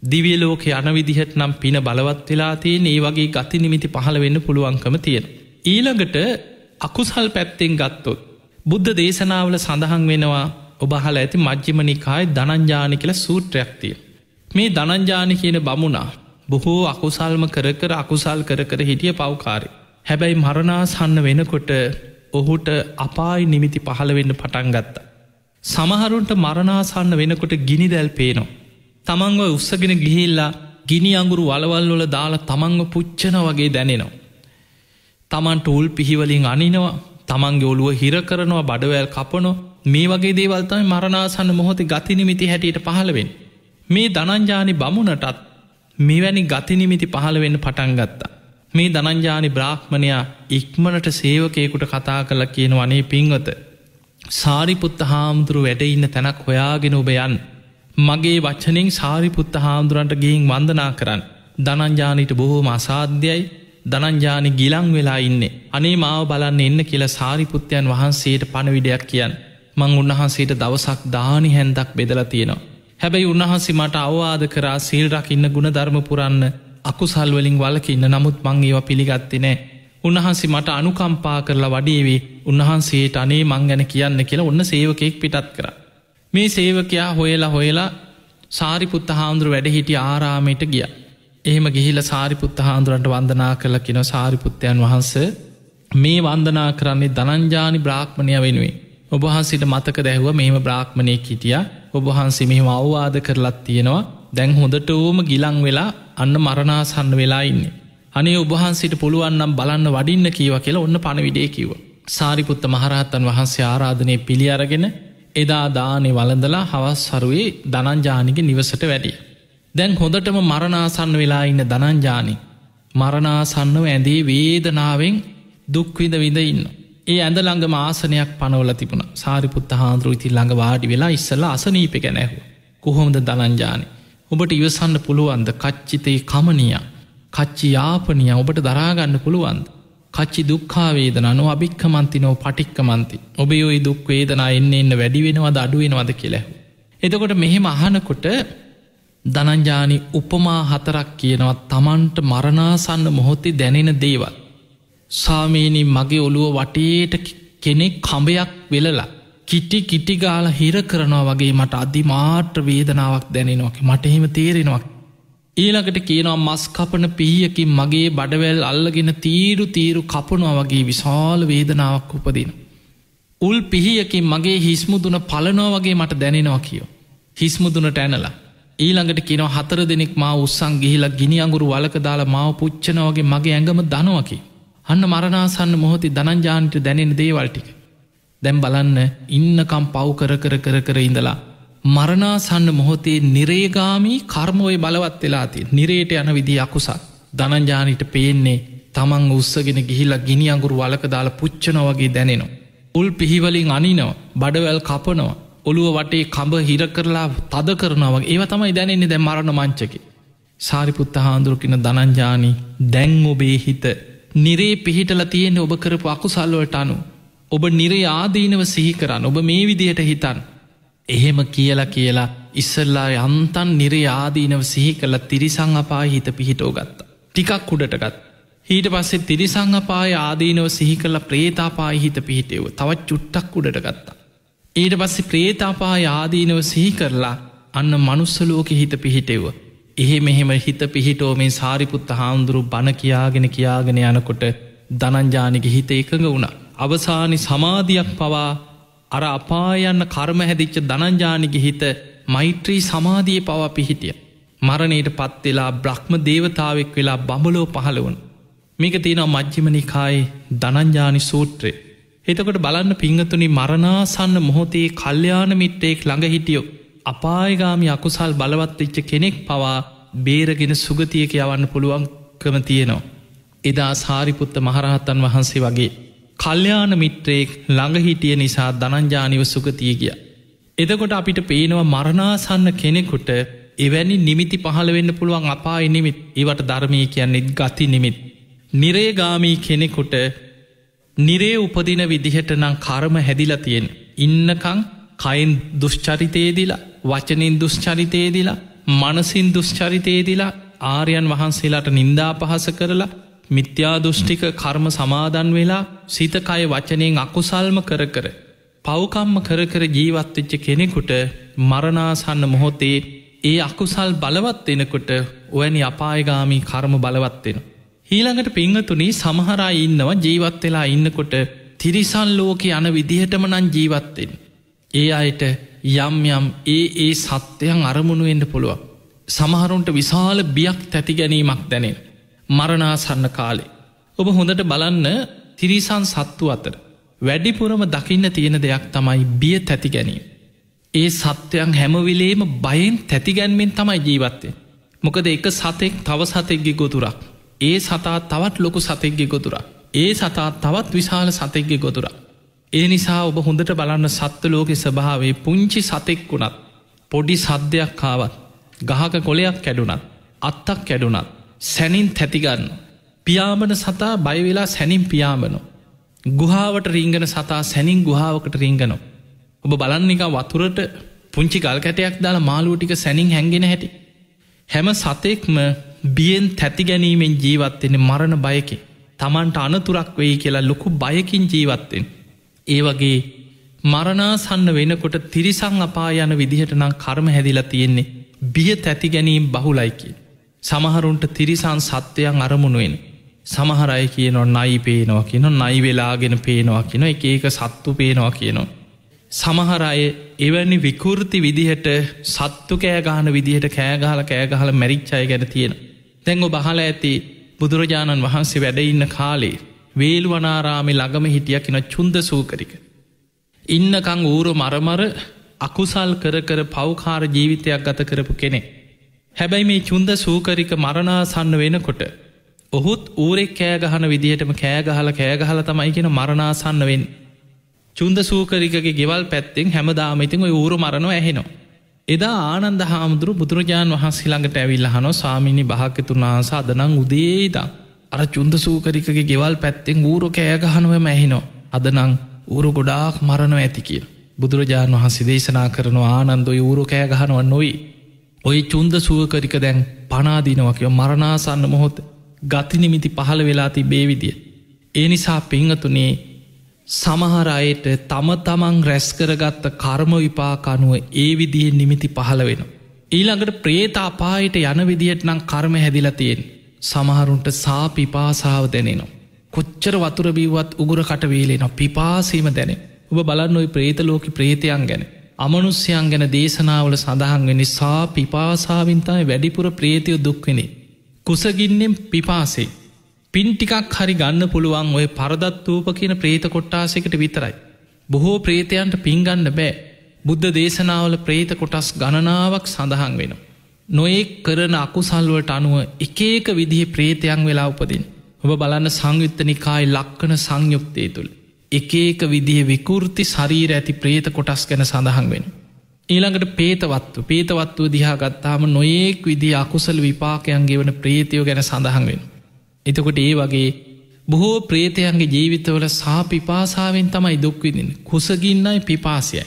දිවියලෝක යන විදිහට නම් පින බලවත් වෙලා තියෙන් ඒ වගේ ගති නිමිති පහළ වෙන්න පුළුවන්කම තියෙන. ඊළඟට අකුසල් පැත්තෙන් ගත්තොත්. බුද්ධ දේශනාවල සඳහන් වෙනවා ඔබහල ඇති මජ්්‍යමනිකායි දනංජානි කියල සූත්‍රයක්තිය. මේ දනංජානි කියන බමුණා බොහෝ අකුසල්ම කර කර අකුසල් කර කර හිටිය පවකාරි. හැබැයි මරණාසන්න වෙනකොට ඔහුට අපායි නිමිති පහළ වෙන්න පටන් ගත්ත. සමහරුන්ට මරණාසන්න වෙනකොට ගිනි දැල් පේනවා. තමන්ව උත්සගෙන ගිහිල්ලා ගිනි අඟුරු වලවල්ලොල දාලා තමන්ව පුච්චන වගේ දැනෙනවා. තමන්ට උල් පිහිවලින් අනිනවා තමන්ගේ ඔළුව හිර කරනවා බඩවැල් කපනො මේ වගේ දේවල්තයි මරණාසන්න මොහොතේ ගතිනිමිති හැටියට පහළවෙන්. මේ දනංජානි බමුණටත් මෙවැනි ගතිනිමිති පහළවෙන්න පටන් ගත්තා. මේ දනංජානි බ්‍රාහ්මණයා ඉක්මනට සේවකයකුට කතා කළ කියන වනේ පින්වත. සාරිපුත්ත හාමුදුරු වැඩඉන්න තැනක් හොයාගෙන ඔබ යන්. මගේ වච්චනෙන් සාරිපුත්ත හාමුදුරන්ට ගිහින් වන්දනා කරන්න. දනංජානිට බොහෝම අසාධ්‍යයි දනංජානි ගිලං වෙලා ඉන්නේ. අනේ මාව බලන්න එන්න කියලා සාරිපුත්තයන් වහන්සේට පණවිඩයක් කියන්න. මං උන්වහන්සේට දවසක් දානි හැන්දක් බෙදලා තියෙනවා. හැබැයි උන්වහන්සේ මට අවවාද කරා සීල්රකින්න ගුණ ධර්ම පුරන්න අකුසල්වලින් වලකින්න නමුත් මං ඒවා පිළිගත්ති නෑ. උන්වහන්සේ මට අනුකම්පා කරලා වඩේවේ උන්වහන්සේට අනේ මං ගැන කියන්න කියලා ඔන්න සේවකෙක් පිටත් කර. මේ සේවකයා හොයලා හොයලා සාරිපුත්ත හාමුදුරු වැඩ හිටිය ආරාමයට ගිය. එහෙම ගිහිල සාරිපුත්ත හාමුදුරන්ට වන්දනා කළ කෙන සාරිපුත්තයන් වහන්ස මේ වන්දනා කරන්නේ දනංජානි බ්‍රාහ්මණය වෙනුවේ. ඔබහන්සිට මතක දැහුව මෙහෙම බ්‍රාහ්මණය හිටිය ඔබහන්සේ මෙහෙම අවවාද කරලත් තියෙනවා දැන් හොඳට ඕම ගිලං වෙලා අන්න මරණාසන්න වෙලා ඉන්නේ. අනේ ඔබහන්සිට පුළුවන්නම් බලන්න වඩින්න කීව කියලා ඔන්න පණවිඩේ කිව. සාරිපුත්ත මහරහත්තන් වහන්සේ ආරාධනය පිළි අරගෙන එදා දානෙ වලඳලා හවස් සරුවේ දනංජානික නිවසට වැඩිය. දැන් හොඳටම මරණාසන්න වෙලා ඉන්න දනංජානි මරණාසන්නව ඇඳේ වේදනාවෙන් දුක්විද විඳ ඉන්න. ඒ ඇඳ ළඟම ආසනයක් පනවල තිබුණ සාරිපුත්ත හාන්දුරු ඉති ළඟ වාඩි වෙලා ඉස්සල්ලා අසනීප ගැනැහු. කොහොමද දනංජානය. ඔබට ඉවසන්න පුළුවන්ද කච්චිතේ කමනිය කච්චි යාපනය ඔබට දරාගන්න පුළුවන්ද. කච්චි දුක්කාවේදන නො අභික්කමන්ති නෝ පටික්කමන්ති ඔබේ ඔයි දුක්වේදනා එන්න එන්න වැඩි වෙනවද අඩුවෙනවද කෙලෙහු. එතකොට මෙහෙම අහනකොට දනංජානි උපමා හතරක් කියනවත් තමන්ට මරණාසන්න මොහොත්තේ දැනෙන දේවල්. සාමීනී මගේ ඔළුව වටේට කෙනෙක් කඹයක් වෙලලා කිටි කිටිගාල හිර කරනවා වගේ මට අධිමාට්‍ර වේදනාවක් දැනෙනවාක මට එහෙම තේරෙනවක් ඊළඟට කියනවා මස් කපන පිහියකින් මගේ බඩවැල් අල්ලගෙන තීරු තීරු කපනවා වගේ විශාල වේදනාවක් උපදින. උල් පිහියකින් මගේ හිස්මුදුන පලනෝ වගේ මට දැනෙනවා කියෝ. හිස්මුදුනට ඇනලා. ඊළඟට කියනව හතර දෙනෙක් මා උත්සං ගිහිලා ගිනි අඟුරු වලක දාලා මාව පුච්චනවගේ මගේ ඇඟම දනවකි. අන්න මරණාසන්න මොහොති දනංජානට දැනෙන දේවල්ටික. දැම් බලන්න ඉන්නකම් පව් කර කර කර කර ඉඳලා. මරණාසන්න මොහොතේ නිරේගාමී කර්මෝය බලවත් වෙලාති නිරේට යන විදි අකුසක්. දනංජානිට පේන්නේ තමන් උත්සගෙන ගිහිලා ගිනි අඟුරු වලක දාලා පුච්චනවගේ දැනෙනවා. උල් පිහිවලින් අනිනව බඩවැල් කපනවා ඔළුව වටේ කඹ හිර කරලා තද කරනව ඒව තමයි දැනෙන්නේ දැ මරණ මංචකි. සාරිපුත්ත හාන්දුරකින දනංජානී දැන් ඔබේ හිත නිරේ පිහිටල තියෙන ඔබ කරපු අකුසල්ලුවට අනු. ඔබ නිරේ ආදීනව සිහි කරන්න ඔබ මේ විදියට හිතන්. එහෙම කියලා කියලා ඉස්සල්ලා යන්තන් නිරේ ආදීනව සිහි කළ තිරිසං අපාය හිත පිහිටෝ ගත්තා. ටිකක් උඩටගත්. ඊට පස්සේ තිරිසං අපාය ආදීනව සිහි කළ ප්‍රේතාපාය හිත පිහිටෙව තවත් චුට්ටක් උඩට ගත්තා. ඊට පස්සේ ප්‍රේතාපාය ආදීනව සිහි කරලා අන්න මනුස්සලෝක හිත පිහිටෙව. එහෙ මෙහෙම හිත පිහිටෝ මේ සාරිපුත්ත හාමුදුරු බණ කියාගෙන කියාගෙන යනකොට දනංජානික හිත එකඟ වුණ. අවසානි සමාධයක් පවා අර අපායන්න කර්ම හැදිච්ච දනංජානික හිත මෛත්‍රී සමාධිය පවා පිහිටිය. මරණයට පත්වෙලා බ්‍රහ්ම දේවතාවෙක් වෙලා බඹලෝ පහළවුන්. මේක තියෙනවා මජ්්‍යමනිකායි දනංජානි සූත්‍රය. එතකොට බලන්න පිංහතුනි මරණාසන්න මොහොතේ කල්්‍යයාන මිට්ටෙක් ළඟ හිටියෝ. අපායගාමි අකුසල් බලවත්වෙච්ච කෙනෙක් පවා බේරගෙන සුගතියක යවන්න පුළුවන්කම තියෙනවා. එදා සාරිපුත්ත මහරහත්තන් වහන්සේ වගේ. කල්්‍යාන මිත්‍රයෙක් ළඟහිටිය නිසා දනංජානිව සුගතිය ගිය. එදකොට අපිට පේනවා මරණාසන්න කෙනෙකුට එවැනි නිමිති පහළ වෙන්න පුළුවන් අපායි නිමිත් ඒවට ධර්මය කියන්නෙත් ගති නිමිත්. නිරේගාමී කෙනෙකුට නිරේ උපදින විදිහට නම් කර්ම හැදිලා තියෙන. ඉන්නකං කයින් දුෂ්චරිතයේදිලා වචනින් දුෂ්චරිතයේදිලා මනසින් දුෂ්චරිතයේදිලා ආරයන් වහන්සේලාට නින්දා පහස කරලා මිත්‍යා දෘෂ්ටික කර්ම සමාදන් වෙලා සිතකය වචනයෙන් අකුසල්ම කර කර. පවකම්ම කර කර ජීවත්වෙච්ච කෙනෙකුට මරණාසන්න මොහොතේ ඒ අකුසල් බලවත් වෙනකොට ඔවැනි අපායගාමී කර්ම බලවත්වෙන. ඊළඟට පිංහතුනී සමහරා ඉන්නවා ජීවත් වෙලා ඉන්නකොට තිරිසල් ලෝක යන විදිහටම නං ජීවත්වෙන්. ඒ අයට යම් යම් ඒ ඒ සත්‍යයන් අරමුණුවෙන්ට පුළුවන්. සමහරුන්ට විශාල බියක් තැති ගැනීමක් දැනෙන. මරණාසන්න කාලේ. ඔබ හොඳට බලන්න තිරිසන් සත්තු අතර. වැඩිපුරම දකින්න තියෙන දෙයක් තමයි බිය තැති ගැනීම. ඒ සත්‍යයන් හැමවිලේම බයෙන් තැතිගැන්මෙන් තමයි ජීවත්තය. මොකද එක සතෙක් තව සතෙක්ගේ ගොතුරක්. ඒ සතා තවත් ලොකු සතෙක්ගේ ගොතුරක්. ඒ සතා තවත් විශාල සතෙක්ගේ ගොතුරක්. ඒ නිසා ඔබ හොඳට බලන්න සත්ව ලෝකෙ ස්භාවේ පුංචි සතෙක් වුණත් පොඩි සද්ධයක් කාවත් ගහක කොලයක් කැඩුනත් අත්තක් කැඩුනත් සැනින් තැතිගන්න පියාමන සතා බයිවෙලා සැනින් පියාමනො ගුහාාවට රිංගන සතා සැනින් ගුහාාවකට රිංගනො ඔබ බලන්නික වතුරට පුංචි ගල් කැටයක් දාලා මාලුවටික සැනින් හැන්ගෙන හැටි. හැම සතෙක්ම බියෙන් තැති ගැනීමෙන් ජීවත්වෙන්නේ මරණ බයකි තමන්ට අනතුරක් වෙයි කියලා ලොකු බයකින් ජීවත්වෙන් ඒ වගේ මරණාසන්න වෙනකොට තිරිසං අපා යන විදිහට නම් කර්ම හැදිලා තියෙන්නේ බිය තැති ගැනීම් බහුලයිකි. සමහරුන්ට තිරිසන් සත්‍යයන් අරමුණුවෙන් සමහරයි කියනවා නයි පේනවා කියන නයි වෙලාගෙන පේනවා කියන එක ඒක සත්තු පේනවා කියනවා. සමහරය එවැනි විකෘති විදිහට සත්තු කෑගහන විදිහට කෑගහල කෑගහල මැරිච්චය ගැන තියෙන. දැංගො බහල ඇති බුදුරජාණන් වහන්සේ වැඩඉන්න කාලේ වේල්වනාරාමි ළඟම හිටිය කෙන චුන්ද සූකරික. ඉන්නකං ඌරු මරමර අකුසල් කර කර පවකාර ජීවිතයක් ගත කරපු කෙනෙ. හැබැයි මේ චුන්ද සූකරික මරණාසන්න වෙනකොට. ඔහුත් ඌරෙක් කෑගහන විදිහටම කෑගහල කෑගහල තමයි කියෙන මරණාසන්න වෙන්. චුන්ද සූකරිකගේ ගෙවල් පැත්තෙන් හැමදාමඉතින් ඔය ඌරු මරණව ඇහෙනවා. එදා ආනන්ද හාමුදුරු බුදුරජාණන් වහන්සිළඟට ඇවිල්ල හනො සාමිනි භාක්‍යතුන්නාස අදනං උදේදා. අර චුන්ද සූකරිකගේ ගෙවල් පැත්තෙන් ඌරු කෑගහනුවම ඇහිනෝ අදනං ඌරු ගොඩාක් මරණව ඇති කිය. බුදුරජාණන් වහන්සේ දේශනා කරනවා ආනන්දොයි ඌරු කෑගහනුව නොයි. ඔය චුන්ද සුවකරික දැන් පනාදිනවකව මරණාසන්න මොහොත් ගතිනිමිති පහළ වෙලා ති බේවිදිය. ඒ නිසා පිංහතුනේ සමහරයට තම තමන් රැස්කරගත්ත කර්ම විපාකනුව ඒ විදිහ නිමිති පහළ වෙන. ඊළඟට ප්‍රේතාපායට යන විදිහට නම් කර්ම හැදිලා තියෙන් සමහරුන්ට සා පිපාසාාව දැනෙනවා. කොච්චර වතුර බීවත් උගුර කට වේලෙන පිපාසීම දැනෙ ඔබ බලන්න ඔයි ප්‍රේතලෝක ප්‍රේතයන් ගැන. අමනුස්්‍යයන් ගැන දේශනාවල සඳහන් වෙන සා පිපාසාවින්තයි වැඩිපුර ප්‍රේතියෝ දුක්වෙනේ. කුසගින්නෙන් පිපාසේ. පින්ටිකක් හරි ගන්න පුළුවන් ඔය පරදත්වූප කියන ප්‍රේත කොට්ටාසකට විතරයි. බොහෝ ප්‍රේතයන්ට පින්ගන්න බෑ බුද්ධ දේශනාවල ප්‍රේත කොටස් ගණනාවක් සඳහන් වෙනවා. නොයෙක් කරන අකුසල්වලට අනුව එකඒක විදිහ ප්‍රේතයන් වෙලා උපදින්. ඔබ බලන්න සංයුත්තනිකායි ලක්කන සංයුක්තය තුළ. එකඒක විදිහ විකෘති ශරීර ඇති ප්‍රේත කොටස් ගැන සඳහන් වෙන. ඊළඟට පේතවත්ව පේතවත්ව දිහා ගත්තාම නොයෙක් විදි අකුසල් විපාකයන්ගේ වන ප්‍රේතියෝ ගැන සඳහන් වෙන. එතකොට ඒ වගේ බොහෝ ප්‍රේතයන්ගේ ජීවිතවල සා පිපාසාවෙන් තමයි දුක්විදින් කුසගින්නයි පිපාසයයි.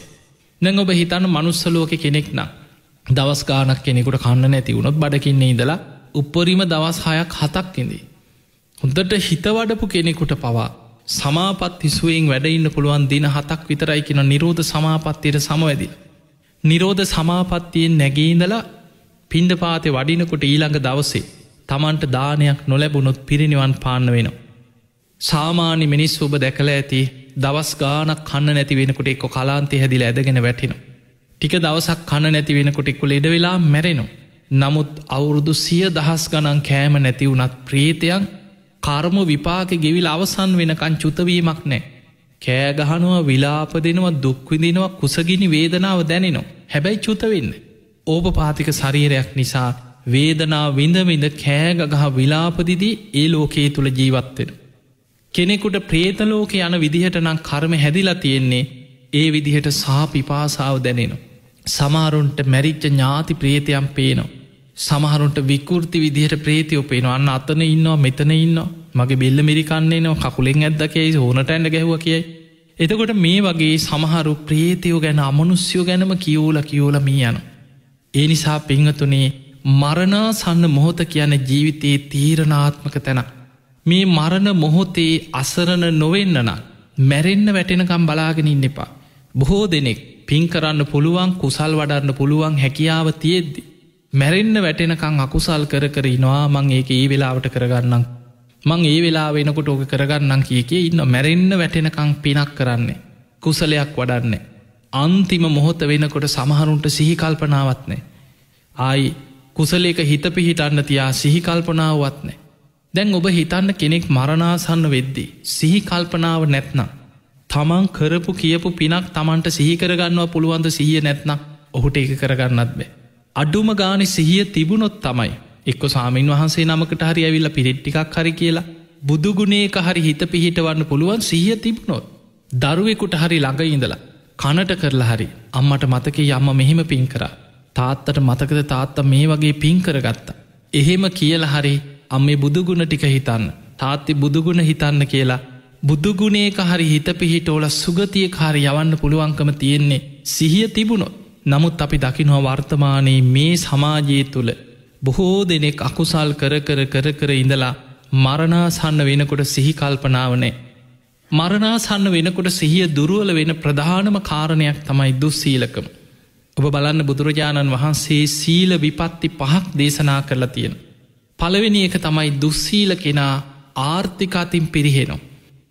නැං ඔබ හිතන්න මනුස්සලෝක කෙනෙක් නම් දවස් ගානක් කෙනෙකුට කන්න නැති වුණොත් බඩකින්නේ ඉඳලා උප්පරීම දවස් හයක් හතක්කිදී. හොඳට හිතවඩපු කෙනෙකුට පවා සමාපත් හිසුවෙන් වැඩඉන්න පුළුවන් දින හතක් විතරයි කියෙන නිරෝධ සමාපත්තියට සමවැදි. නිරෝධ සමාපත්තියෙන් නැගේඉඳලා පින්ඩ පාතය වඩිනකොට ඊළඟ දවසේ තමන්ට දානයක් නොලැබුණොත් පිරිනිවන් පාන්න වෙනවා. සාමාන්‍ය මිනිස් ඔබ දැකල ඇති දවස් ගානක් කන්න නැති වෙනකොට එක්ක කලාන්තය හැදිල ඇදගෙන වැටිනවා. ටික දවසක් කණ නැති වෙනකොට එක්කො ලෙඩ වෙලා මැරෙනවා. නමුත් අවුරුදු සිය දහස් ගණන් කෑම නැති වුනත් ප්‍රේතයන් කර්ම විපාක ගෙවිල් අවසන් වෙනකං චුතවීමක් නෑ. කෑගහනුව විලාප දෙනවා දුක්විදිනවා කුසගිනි වේදනාව දැනෙනවා. හැබැයි චුතවෙන්න. ඕප පාතික ශරීරයක් නිසා වේදනා විඳවිඳ කෑගගහ විලාපදිදී ඒ ලෝකයේ තුළ ජීවත්වෙන. කෙනෙකුට ප්‍රේතලෝක යන විදිහට නම් කර්ම හැදිලා තියෙන්නේ ඒ විදිහට සාපිපාසාව දැනෙනවා. සමහරුන්ට මැරිච්ච ඥාති ප්‍රේතයම් පේනවා. සමහරුන්ට විකෘති විදිහට ප්‍රේතියෝ පේනවා අන්න අතන ඉන්නවා මෙතන ඉන්න මගේ බෙල්ල මිරිකන්නේ නවා කකුලෙන් ඇදකයි හෝනට ඇඩ ගැහුව කියයි. එතකොට මේ වගේ සමහරු ප්‍රේතියෝ ගැන අමනුස්්‍යයෝ ගැනම කියෝල කියෝල මී යන. ඒ නිසා පිංහතුනේ මරණා සන්න මොහොත කියන ජීවිතයේ තීරණාත්මක තැන. මේ මරණ මොහොතේ අසරණ නොවෙන්නන මැරෙන්න්න වැටෙනකම් බලාගෙන ඉන්න එපා. බොහෝ දෙනෙක් පින් කරන්න පුළුවන් කුසල් වඩන්න පුළුවන් හැකියාව තියෙද්දි. මැරෙන්න්න වැටෙනකං අකුසල් කර කර ඉනවා මං ඒක ඒ වෙලාවට කරගන්නම්. මං ඒ වෙලා වෙනකොට ඕක කරගන්නම් කියකේ ඉන්න මැරෙන්න්න වැටෙනකං පිනක් කරන්නේ. කුසලයක් වඩන්නේ. අන්තිම මොහොත වෙනකොට සමහරුන්ට සිහිකල්පනාවත්නෑ. ආයි කුසලේක හිත පිහිටන්න තියා සිහිකල්පනාවත්නෑ. දැන් ඔබ හිතන්න කෙනෙක් මරණාසන්න වෙද්දී. සිහිකල්පනාව නැත්නම්. තමන් කරපු කියපු පිනක් තමන්ට සිහිකරගන්නවා පුළුවන්ද සිහිය නැත්නම් ඔහුට ඒක කරගන්නත් බෑ. අඩුම ගානෙ සිහිය තිබුණොත් තමයි එක්ක සාමීන් වහන්සේ නමකට හරි ඇවිල්ල පිරිට්ටිකක් හරි කියලා බුදුගුණේක හරි හිත පිහිටවන්න පුළුවන් සිහිය තිබුණොත්. දරුවෙකුට හරි ළඟ ඉඳලා කනට කරලා හරි අම්මට මතක යම්ම මෙහෙම පින් කරා තාත්තට මතකද තාත්ත මේ වගේ පින් කරගත්තා. එහෙම කියලා හරි අම්මේ බුදුගුණ ටික හිතන්න තාත්ති බුදුගුණ හිතන්න කියලා බුදුගුණේක හරි හිත පිහිටෝල සුගතිය කාරි යවන්න පුළුවන්කම තියෙන්නේ සිහිය තිබුණොත් නමුත් අපි දකිනවා වර්තමානයේ මේ සමාජයේ තුළ බොහෝ දෙනෙක් අකුසල් කර කර කර කර ඉඳලා මරණාසන්න වෙනකොට සිහිකල්පනාවනේ. මරණාසන්න වෙනකොට සිහිය දුරුවල වෙන ප්‍රධානම කාරණයක් තමයි දුස්සීලකම. ඔබ බලන්න බුදුරජාණන් වහන්සේ සීල විපත්ති පහක් දේශනා කරලා තියෙන. පළවෙනි එක තමයි දුස්සීල කෙනා ආර්ථිකාතින් පිරිහෙනවා.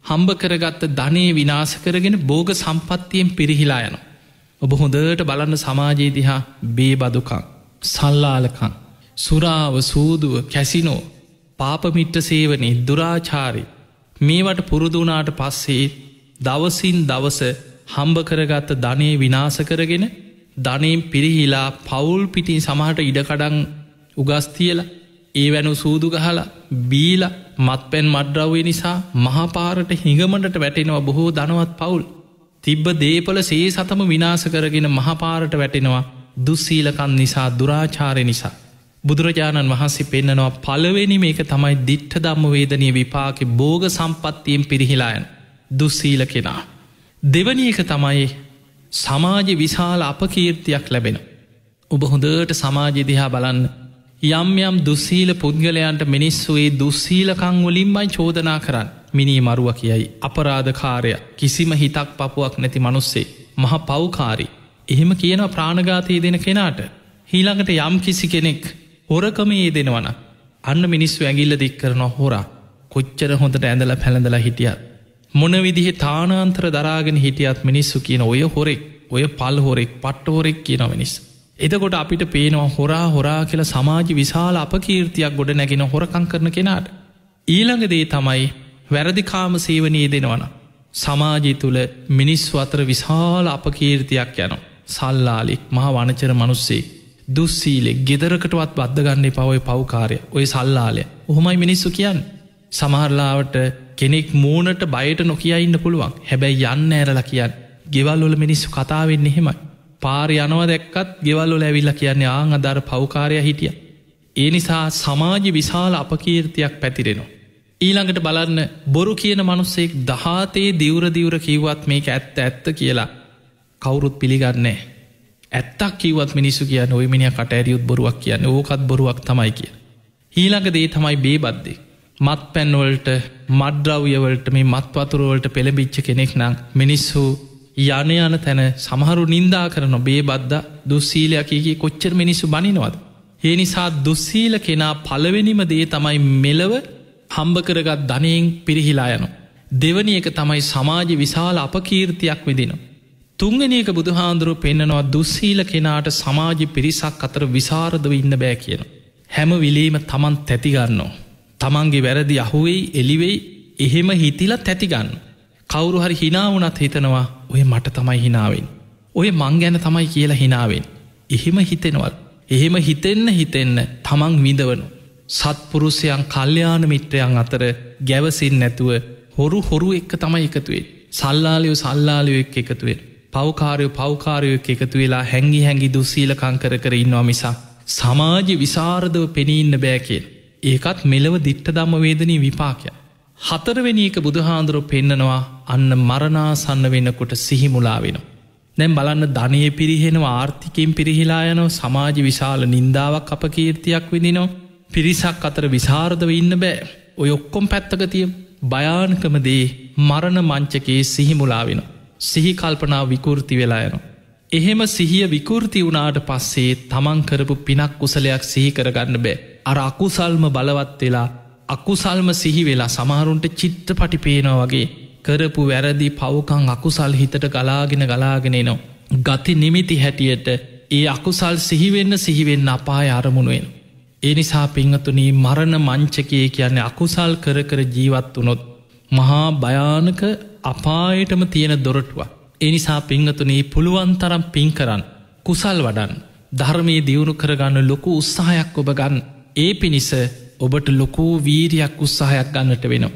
හම්බ කරගත්ත ධනය විනාස කරගෙන බෝග සම්පත්තියෙන් පිරිහිලා යනවා. ඔබ හොඳට බලන්න සමාජයේ දිහා බේබදුකං සල්ලාලකං සුරාව සූදුව කැසිනෝ පාපමිට්ට සේවනේ දුරාචාරි. මේවට පුරුදුනාට පස්සේ දවසින් දවස හම්බ කරගත්ත ධනය විනාස කරගෙන ධනයෙන් පිරිහිලා පවුල් පිටින් සමහට ඉඩකඩන් උගස්තියල ඒ වැනු සූදු ගහලා බීල මත්පැන් මඩ්‍රව්ය නිසා මහපාරට හිඟමටට වැටෙනවා බොහෝ දනවත් පවුල්. තිබ්බ දේපල සේ සතම විනාස කරගෙන මහපාරට වැටෙනවා දුස්සීලකන් නිසා දුරාචාරය නිසා. බුදුරජාණන් වහන්සේ පෙන්න්නනවා පළවෙනි මේක තමයි දිට්ඨ දම්ම වේදනය විපාක බෝග සම්පත්තියෙන් පිරිහිලායන් දුස්සීල කෙනා. දෙවනි එක තමයි සමාජ විශාල අපකීර්තියක් ලැබෙන. ඔබ හොඳට සමාජය දිහා බලන්න යම් යම් දුස්සීල පුද්ගලයන්ට මිනිස්සුවේ දුස්සීලකං වලින්මයි චෝදනා කරන්න. මිනී මරුව කියයි. අපරාධකාරය. කිසිම හිතක් පපුුවක් නැති මනුස්සේ. මහ පව්කාරි. එහෙම කියන ප්‍රාණගාතයේ දෙන කෙනාට හීළඟට යම් කිසි කෙනෙක් හොරකමයේ දෙනවන අන්න මිනිස්සු ඇගිල්ල දික් කරන හොරා. කොච්චර හොඳට ඇඳල පැළඳලා හිටියත්. මොන විදිහ තානාන්ත්‍ර දරාගෙන හිටියත් මිනිස්සු කියන ඔය හොරෙක් ඔය පල් හොරෙක් පට්ට හොරෙක් කියන මිනිස් එතකොට අපිට පේනවා හොරා හොරා කියලා සමාජ විශාල අප කීර්තියක් ගොඩ නැගෙන හොරකං කරන කෙනාට. ඊළඟදේ තමයි වැරදිකාම සේවනයේ දෙනවන. සමාජය තුළ මිනිස්සු අතර විශාල අපකීර්තියක් යන සල්ලාලෙක් මහ වනචර මනුස්සේ දුස්සීලෙක් ගෙදරකටවත් බද්ධගන්නේ පවයි පවකාරය ඔය සල්ලාලය. ඔහොමයි මිනිස්සු කියන්න. සමහරලාවට කෙනෙක් මූනට බයට නොකිය ඉන්න පුළුවන්. හැබැයි යන්න ඇරල කියන්න ගෙවල්ලොල මිනිස්සු කතාවෙන්න එහෙමයි. පාරි යනව දැක්කත් ගෙවල්ලොල ඇවිල්ල කියන්නේ ආං අදර පවකාරය හිටිය. ඒ නිසා සමාජ විශාල අපකීර්තියක් පැතිරෙනවා. ඊළඟට බලන්න බොරු කියන මනුස්සෙක් දහතේ දිවර දිවර කිව්වත් මේක ඇත්ත ඇත්ත කියලා කවුරුත් පිළිගන්නේ. ඇත්තක් කිවත් මිනිසු කියන්න ඔය මිනිිය කට ඇරියුත් බොරුවක් කියන්න ඕකත් බොරුවක් තමයි කිය. ඊළඟ දේ තමයි බේබද්දේ. මත් පැන්වලට මඩ්‍රව්‍යවලට මේ මත්වතුරුවලට පෙළබිච්ච කෙනෙක් නම් මිනිස්සු යන යන තැන සමහරු නින්දා කරන බේ බද්ද දුස්සීලයකගේ කොච්චර මිනිස්සු බනිනවද. ඒ නිසා දුස්සීල කෙනා පලවෙනිම දේ තමයි මෙලව හම්බ කරගත් ධනයෙන් පිරිහිලා යනු. දෙවනි එක තමයි සමාජ විශාල අපකීර්තියක් විදිනවා. තුංගනක බුදුහාන්දුරුව පෙන්න්නනවා දුස්සීල කෙනාට සමාජ පිරිසක් අතර විසාරදව ඉන්න බෑ කියන. හැම විලීම තමන් තැතිගන්නෝ. තමන්ගේ වැරදි අහුවෙයි එලිවෙයි එහෙම හිතිලා තැතිගන්න. කවුරු හරි හිනාවනත් හිතනවා ඔය මට තමයි හිනාවෙන්. ඔය මං ගැන තමයි කියලා හිනාවෙන්. එහෙම හිතෙනවත්. එහෙම හිතෙන්න හිතෙන්න තමන් විඳවනු. සත්පුරුෂයන් කල්්‍යයාන මිත්‍රයන් අතර ගැවසින් නැතුව හොරු හොරු එක්ක තමයි එකතුවේ. සල්ලාලියෝ සල්ලාලියෝ එක් එකතුවේ. පවකාරයෝ පවකාරයෝ එකතු වෙලා හැඟි හැඟි දුස්සීල කංකර කර ඉන්නවා මිසා. සමාජ විසාරදව පෙනීන්න බෑකෙන්. ඒකත් මෙලව දිට්ට දම්ම වේදනී විපාකය. හතරවෙනි එක බුදුහාන්දුරුව පෙන්නනවා අන්න මරණාසන්න වෙනකොට සිහිමුලා වෙන. දැම් බලන්න ධනය පිරිහෙනවා ආර්ථිකෙන් පිරිහිලා යනෝ සමාජ විශාල නින්දාවක් අප කීර්තියක් විදිනෝ පිරිසක් අතර විසාරදව ඉන්න බෑ ඔය ඔක්කොම් පැත්තකතිය භයානකමදේ මරණ මංචකයේ සිහිමුලා වෙනවා. සිහි කල්පනාව විකෘති වෙලා යනවා. එහෙම සිහිය විකෘති වුණාට පස්සේ තමන් කරපු පිනක් කුසලයක් සිහි කරගන්න බෑ. අර අකුසල්ම බලවත් වෙලා අකුසල්ම සිහි වෙලා සමහරුන්ට චිත්ත පටි පේනවා වගේ කරපු වැරදි පවකං අකුසල් හිතට ගලාගෙන ගලාගෙන නවා. ගති නිමිති හැටියට ඒ අකුසල් සිහිවෙන්න සිහිවෙන්න අපාය අරමුණුවෙන්. ඒ නිසා පිංහතුනී මරණ මංචකයේ කියන්නේ අකුසල් කර කර ජීවත් වනොත් මහා භයානක අපායටම තියෙන දොරටුවක්. එනිසා පිංහතුනේ පුළුවන්තරම් පින් කරන්න කුසල් වඩන් ධර්මයේ දියුණු කරගන්න ලොකු උත්සාහයක් ඔබ ගන්න ඒ පිණිස ඔබට ලොකූ වීරයක් උත්සාහයක් ගන්නට වෙනවා.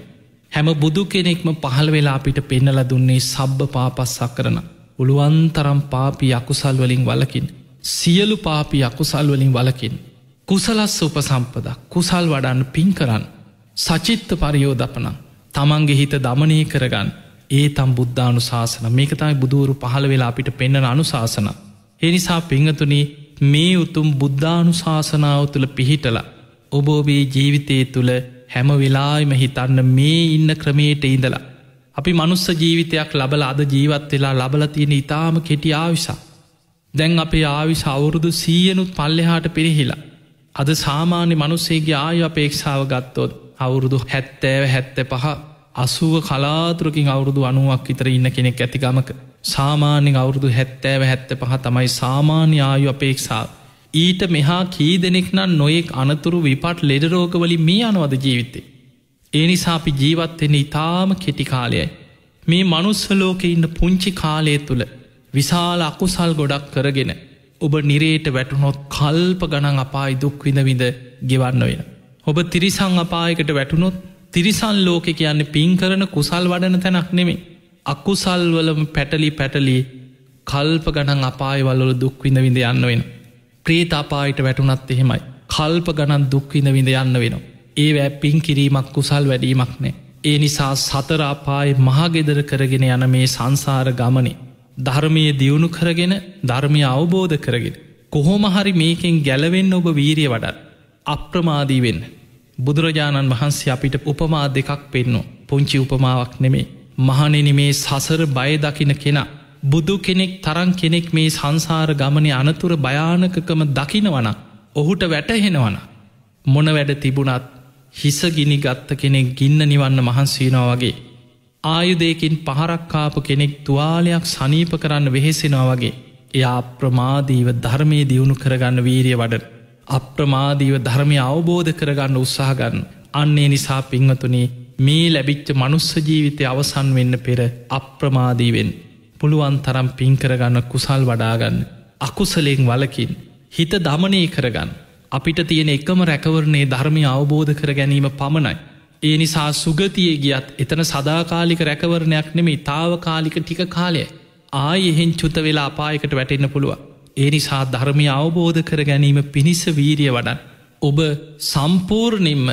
හැම බුදු කෙනෙක්ම පහළ වෙලා අපිට පෙන්නල දුන්නේ සබ්බ පාපස්සා කරන. උළුවන්තරම් පාපි අකුසල් වලින් වලකින්. සියලු පාපි අකුසල් වලින් වලකින්. කුසලස් උපසම්පද කුසල් වඩන්න පින් කරන්න. සචිත්ත පරියෝදපනං තමන්ගේ හිත දමනය කරගන්න ඒ තම් බුද්ධානු ශාසන මේක තමයි බුදුවරු පහළ වෙලා අපිට පෙන්න්නන අනුශාසන. එනිසා පිංහතුනී මේ උතුම් බුද්ධානු ශාසනාව තුළ පිහිටල ඔබෝබේ ජීවිතය තුළ හැම වෙලායිම හිතන්න මේ ඉන්න ක්‍රමයට ඉඳලා. අපි මනුස්ස ජීවිතයක් ලබල අද ජීවත් වෙලා ලබල තියෙන ඉතාම කෙටි ආවිසා. දැන් අපේ ආවිශ අවුරුදු සීයනුත් පල්ලෙහාට පිරිහිලා. අද සාමාන්‍ය මනුස්සේගේ ආය අපේක්ෂාව ගත්තොත් අවුරුදු හැත්තෑව හැත්ත පහ අසුව කලාතුරකින් අවුරුදු අනුවක් විතර ඉන්න කෙනෙක් ඇතිගමක සාමාන්‍යෙන් අවුරුදු හැත්තෑව හැත්ත පහ තමයි සාමාන්‍ය ආයු අපේක්ෂා ඊට මෙහා කී දෙනෙක් නම් නොයෙක් අනතුරු විපට ලෙඩරෝගවලින් මේ අනවද ජීවිතේ. ඒ නිසාපි ජීවත්වෙන ඉතාම කෙටි කාලයයි. මේ මනුස්සලෝක ඉන්න පුංචි කාලය තුළ විශාල අකුසල් ගොඩක් කරගෙන ඔබ නිරේට වැටුනොත් කල්ප ගණන් අපායි දුක්විඳ විඳ ගෙවන්න වෙන. ඔබ තිරිසං අපායකට වැටුනොත් තිරිසන් ලෝකෙ කියන්නේ පින් කරන කුසල් වඩන තැනක් නෙමේ. අකුසල්වලම පැටලි පැටලි කල්ප ගණන් අපායවල්ලොල දුක්විඳ විඳ යන්න වෙන. ප්‍රේත අපායට වැටුනත් එහෙමයි. කල්ප ගණන් දුක්විඳ විඳ යන්න වෙන. ඒ වැෑ පින් කිරීමක් කුසල් වැඩීමක් නෑ. ඒ නිසා සතරාපායි මහගෙදර කරගෙන යන මේ සංසාර ගමනේ. ධර්මය දියුණු කරගෙන ධර්මය අවබෝධ කරගෙන. කොහොම හරි මේකෙන් ගැලවෙන්න ඔබ වීරිය වඩත්. අප්‍රමාදී වෙන්න. බුදුරජාණන් වහන්සේ අපිට උපමා දෙකක් පෙන්නු පුංචි උපමාවක් නෙමේ. මහනෙන මේ සසර බය දකින කෙනා. බුදු කෙනෙක් තරන් කෙනෙක් මේ සංසාර ගමනය අනතුර භයානකකම දකිනවන. ඔහුට වැටහෙනවන. මොන වැඩ තිබුණත් හිසගිනි ගත්ත කෙනෙක් ගින්න නිවන්න මහන්සේනවා වගේ. ආයුදයකින් පහරක්කාපු කෙනෙක් තුවාලයක් සනීප කරන්න වෙහෙසෙනවා වගේ. එයා අප්‍රමාදීව ධර්මය දියුණු කරගන්න වීරිය වඩ. අප්‍රමාදීව ධර්මය අවබෝධ කරගන්න උත්සාහගන්න අන්නේ නිසා පිංහතුනේ මේ ලැබිච්ච මනුස්ස ජීවිතය අවසන් වෙන්න පෙර අප්‍රමාදීවෙන් පුළුවන් තරම් පින්කරගන්න කුසල් වඩාගන්න අකුසලෙෙන් වලකින් හිත දමනය කරගන්න. අපිට තියෙන එකම රැකවරණේ ධර්මය අවබෝධ කර ගැනීම පමණයි. ඒ නිසා සුගතිය ගියත් එතන සදාකාලික රැකවරණයක් නෙමේ තාව කාලික ටික කාලය ආය එහෙන් චුත වෙලා අපායකට වැටෙන්න්න පුළුවන් ඒ නිසා ධර්මය අවබෝධ කර ගැනීම පිණිස වීරිය වඩන්. ඔබ සම්පූර්ණින්ම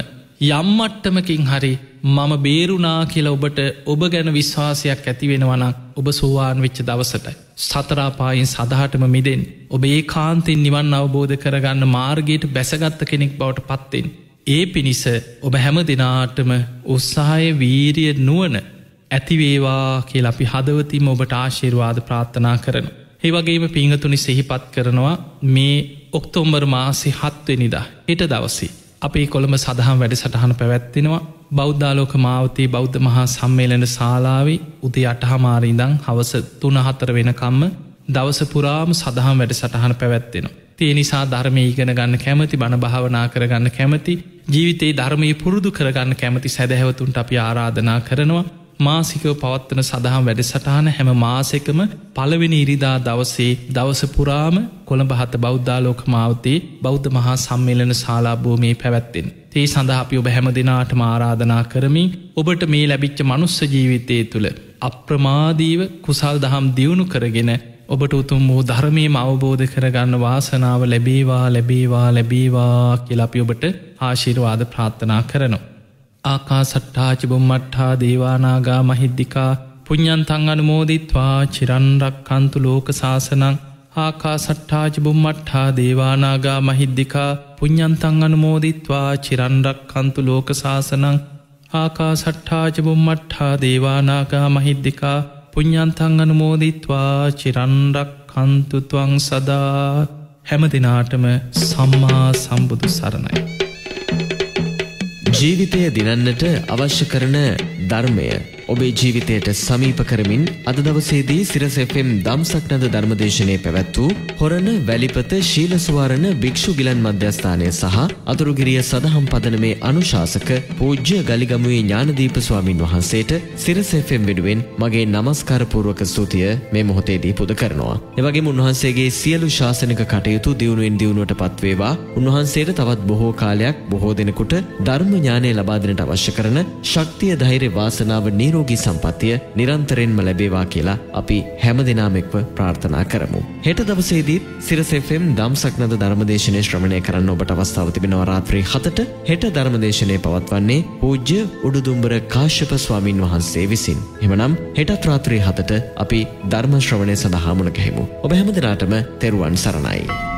යම්මට්ටමකින් හරි මම බේරුනා කියලා ඔබට ඔබ ගැන විශ්වාසයක් ඇතිවෙනවනක් ඔබ සෝවාන් වෙච්ච දවසටයි. සතරාපායින් සදහටම මිදෙන් ඔබ ඒ කාන්තෙන් නිවන් අවබෝධ කරගන්න මාර්ගයට බැසගත්ත කෙනෙක් බවට පත්තෙන්. ඒ පිණිස ඔබ හැම දෙනාටම උත්සාහය වීරිය නුවන ඇතිවේවා කියල අපි හදවතිම ඔබට ආශිර්වාද ප්‍රාර්ථනා කරන. ඒවගේම පිංහතුනි සෙහිපත් කරනවා මේ ඔක්තෝම්බර් මාසි හත්වෙනිදා හිට දවසි. අපේ කොළඹ සඳහම් වැඩ සටහන පැවැත්තිෙනවා බෞද්ධාලෝක මාවතී බෞද්ධ මහා සම්මේලන ශාලාවි උදේ අටහමාරීදං හවස තුන හතර වෙනකම්ම දවස පුරාම සඳහම් වැඩ සටහන පැවැත්වෙනවා. තිය නිසා ධර්මය ඉගෙන ගන්න කැමති බණ භාවනා කරගන්න කැමති ජීවිතේ ධර්මය පුරුදු කරගන්න කැමති සැදැහැවතුන්ට අපි ආරාධනා කරනවා මාසිකව පවත්වන සඳහම් වැඩසටහන හැම මාසෙකම පළවෙනි ඉරිදා දවසේ දවස පුරාම කොළඹ හත බෞද්ධාලෝක මාවතේ බෞද්ධ මහා සම්මේලන ශලාභූමී පැවැත්තෙන්. තේ සඳහ අපි ඔබ හැම දෙනාට ආරාධනා කරමින් ඔබට මේ ලැබිච්ච මනුස්ස ජීවිතය තුළ අප්‍රමාදීව කුසල් දහම් දියුණු කරගෙන ඔබට උතුම් වූ ධර්මයම අවබෝධ කරගන්න වාසනාව ලැබේවා ලැබේවා ලැබේවා කියලපි ඔබට ආශිරවාද ප්‍රාර්ථනා කරනවා. ආකා සට්ඨාචිබුම්මට්හා දේවානාගා මහිද්දිකා පුඤ්ඥන්තං අනුමෝදිත්වා චිරන්රක්කන්තු ලෝක සාසනං ආකා සට්ඨාචිබුම්මට්හා දේවානාගා මහිද්දිකා පුඤ්ඥන්තං අනුමෝදිත්වා චිරන්රක්කන්තු ලෝක සාසනං ආකා සට්ඨාචිබුම්මට්හා දේවානාගා මහිද්දිකා පුඤ්ඥන්තං අනුමෝදිත්වා චිරන්රක් කන්තුතුවං සදා හැම දෙනාටම සම්මා සම්බුදු සරණයි. ජීවිතය දිනන්නට අවශ්‍ය කරන ධර්මය ඔබේ ජීවිතයට සමීප කරමින් අද දවසේදී සිරස FM දම්සක්නද ධර්මදේශනය පැවැත් වූ හොරණ වැලිපත ශීලසුවාරණ භික්ෂු ගිලන් මධ්‍යස්ථානය සහ අතුරුගිරිය සදහම් පදනමේ අනුශාසක පූජ්‍ය ගලිගමුවේ ඥානදීප ස්වාමින් වහන්සේට සිරස FM වෙනුවෙන් මගේ නමස්කාරපූර්වක ස්තුතිය මේ මොහොතේදී පුද කරනවා. එවගේම උන්වහන්සේගේ සියලු ශාසනික කටයුතු දියුණුවෙන් දියුණුවට පත්වේවා උන්වහන්සේට තවත් බොහෝ කාලයක් බොහෝ දෙනෙකුට ධර්ම ඥානය ලබා දෙනට අවශ්‍ය කරන ශක්තිය ධෛර්ය වාසනාව නිරෝ නිරෝගී සම්පත්තිය නිරන්තරයෙන්ම ලැබේවා කියලා අපි හැම දෙනාම එක්ව ප්‍රාර්ථනා කරමු. හෙට දවසේදීත් සිරස FM දම්සක්නද ධර්මදේශනය ශ්‍රවණය කරන්න ඔබට අවස්ථාව තිබෙනවා රාත්‍රී 7ට හෙට ධර්මදේශනය පවත්වන්නේ පූජ්‍ය උඩුදුම්බර කාශ්‍යප ස්වාමින් වහන්සේ විසින්. එමනම් හෙටත් රාත්‍රී 7ට අපි ධර්ම ශ්‍රවණය සඳහා මුණ ගැහිමු. ඔබ හැම දිනාටම තෙරුවන් සරණයි.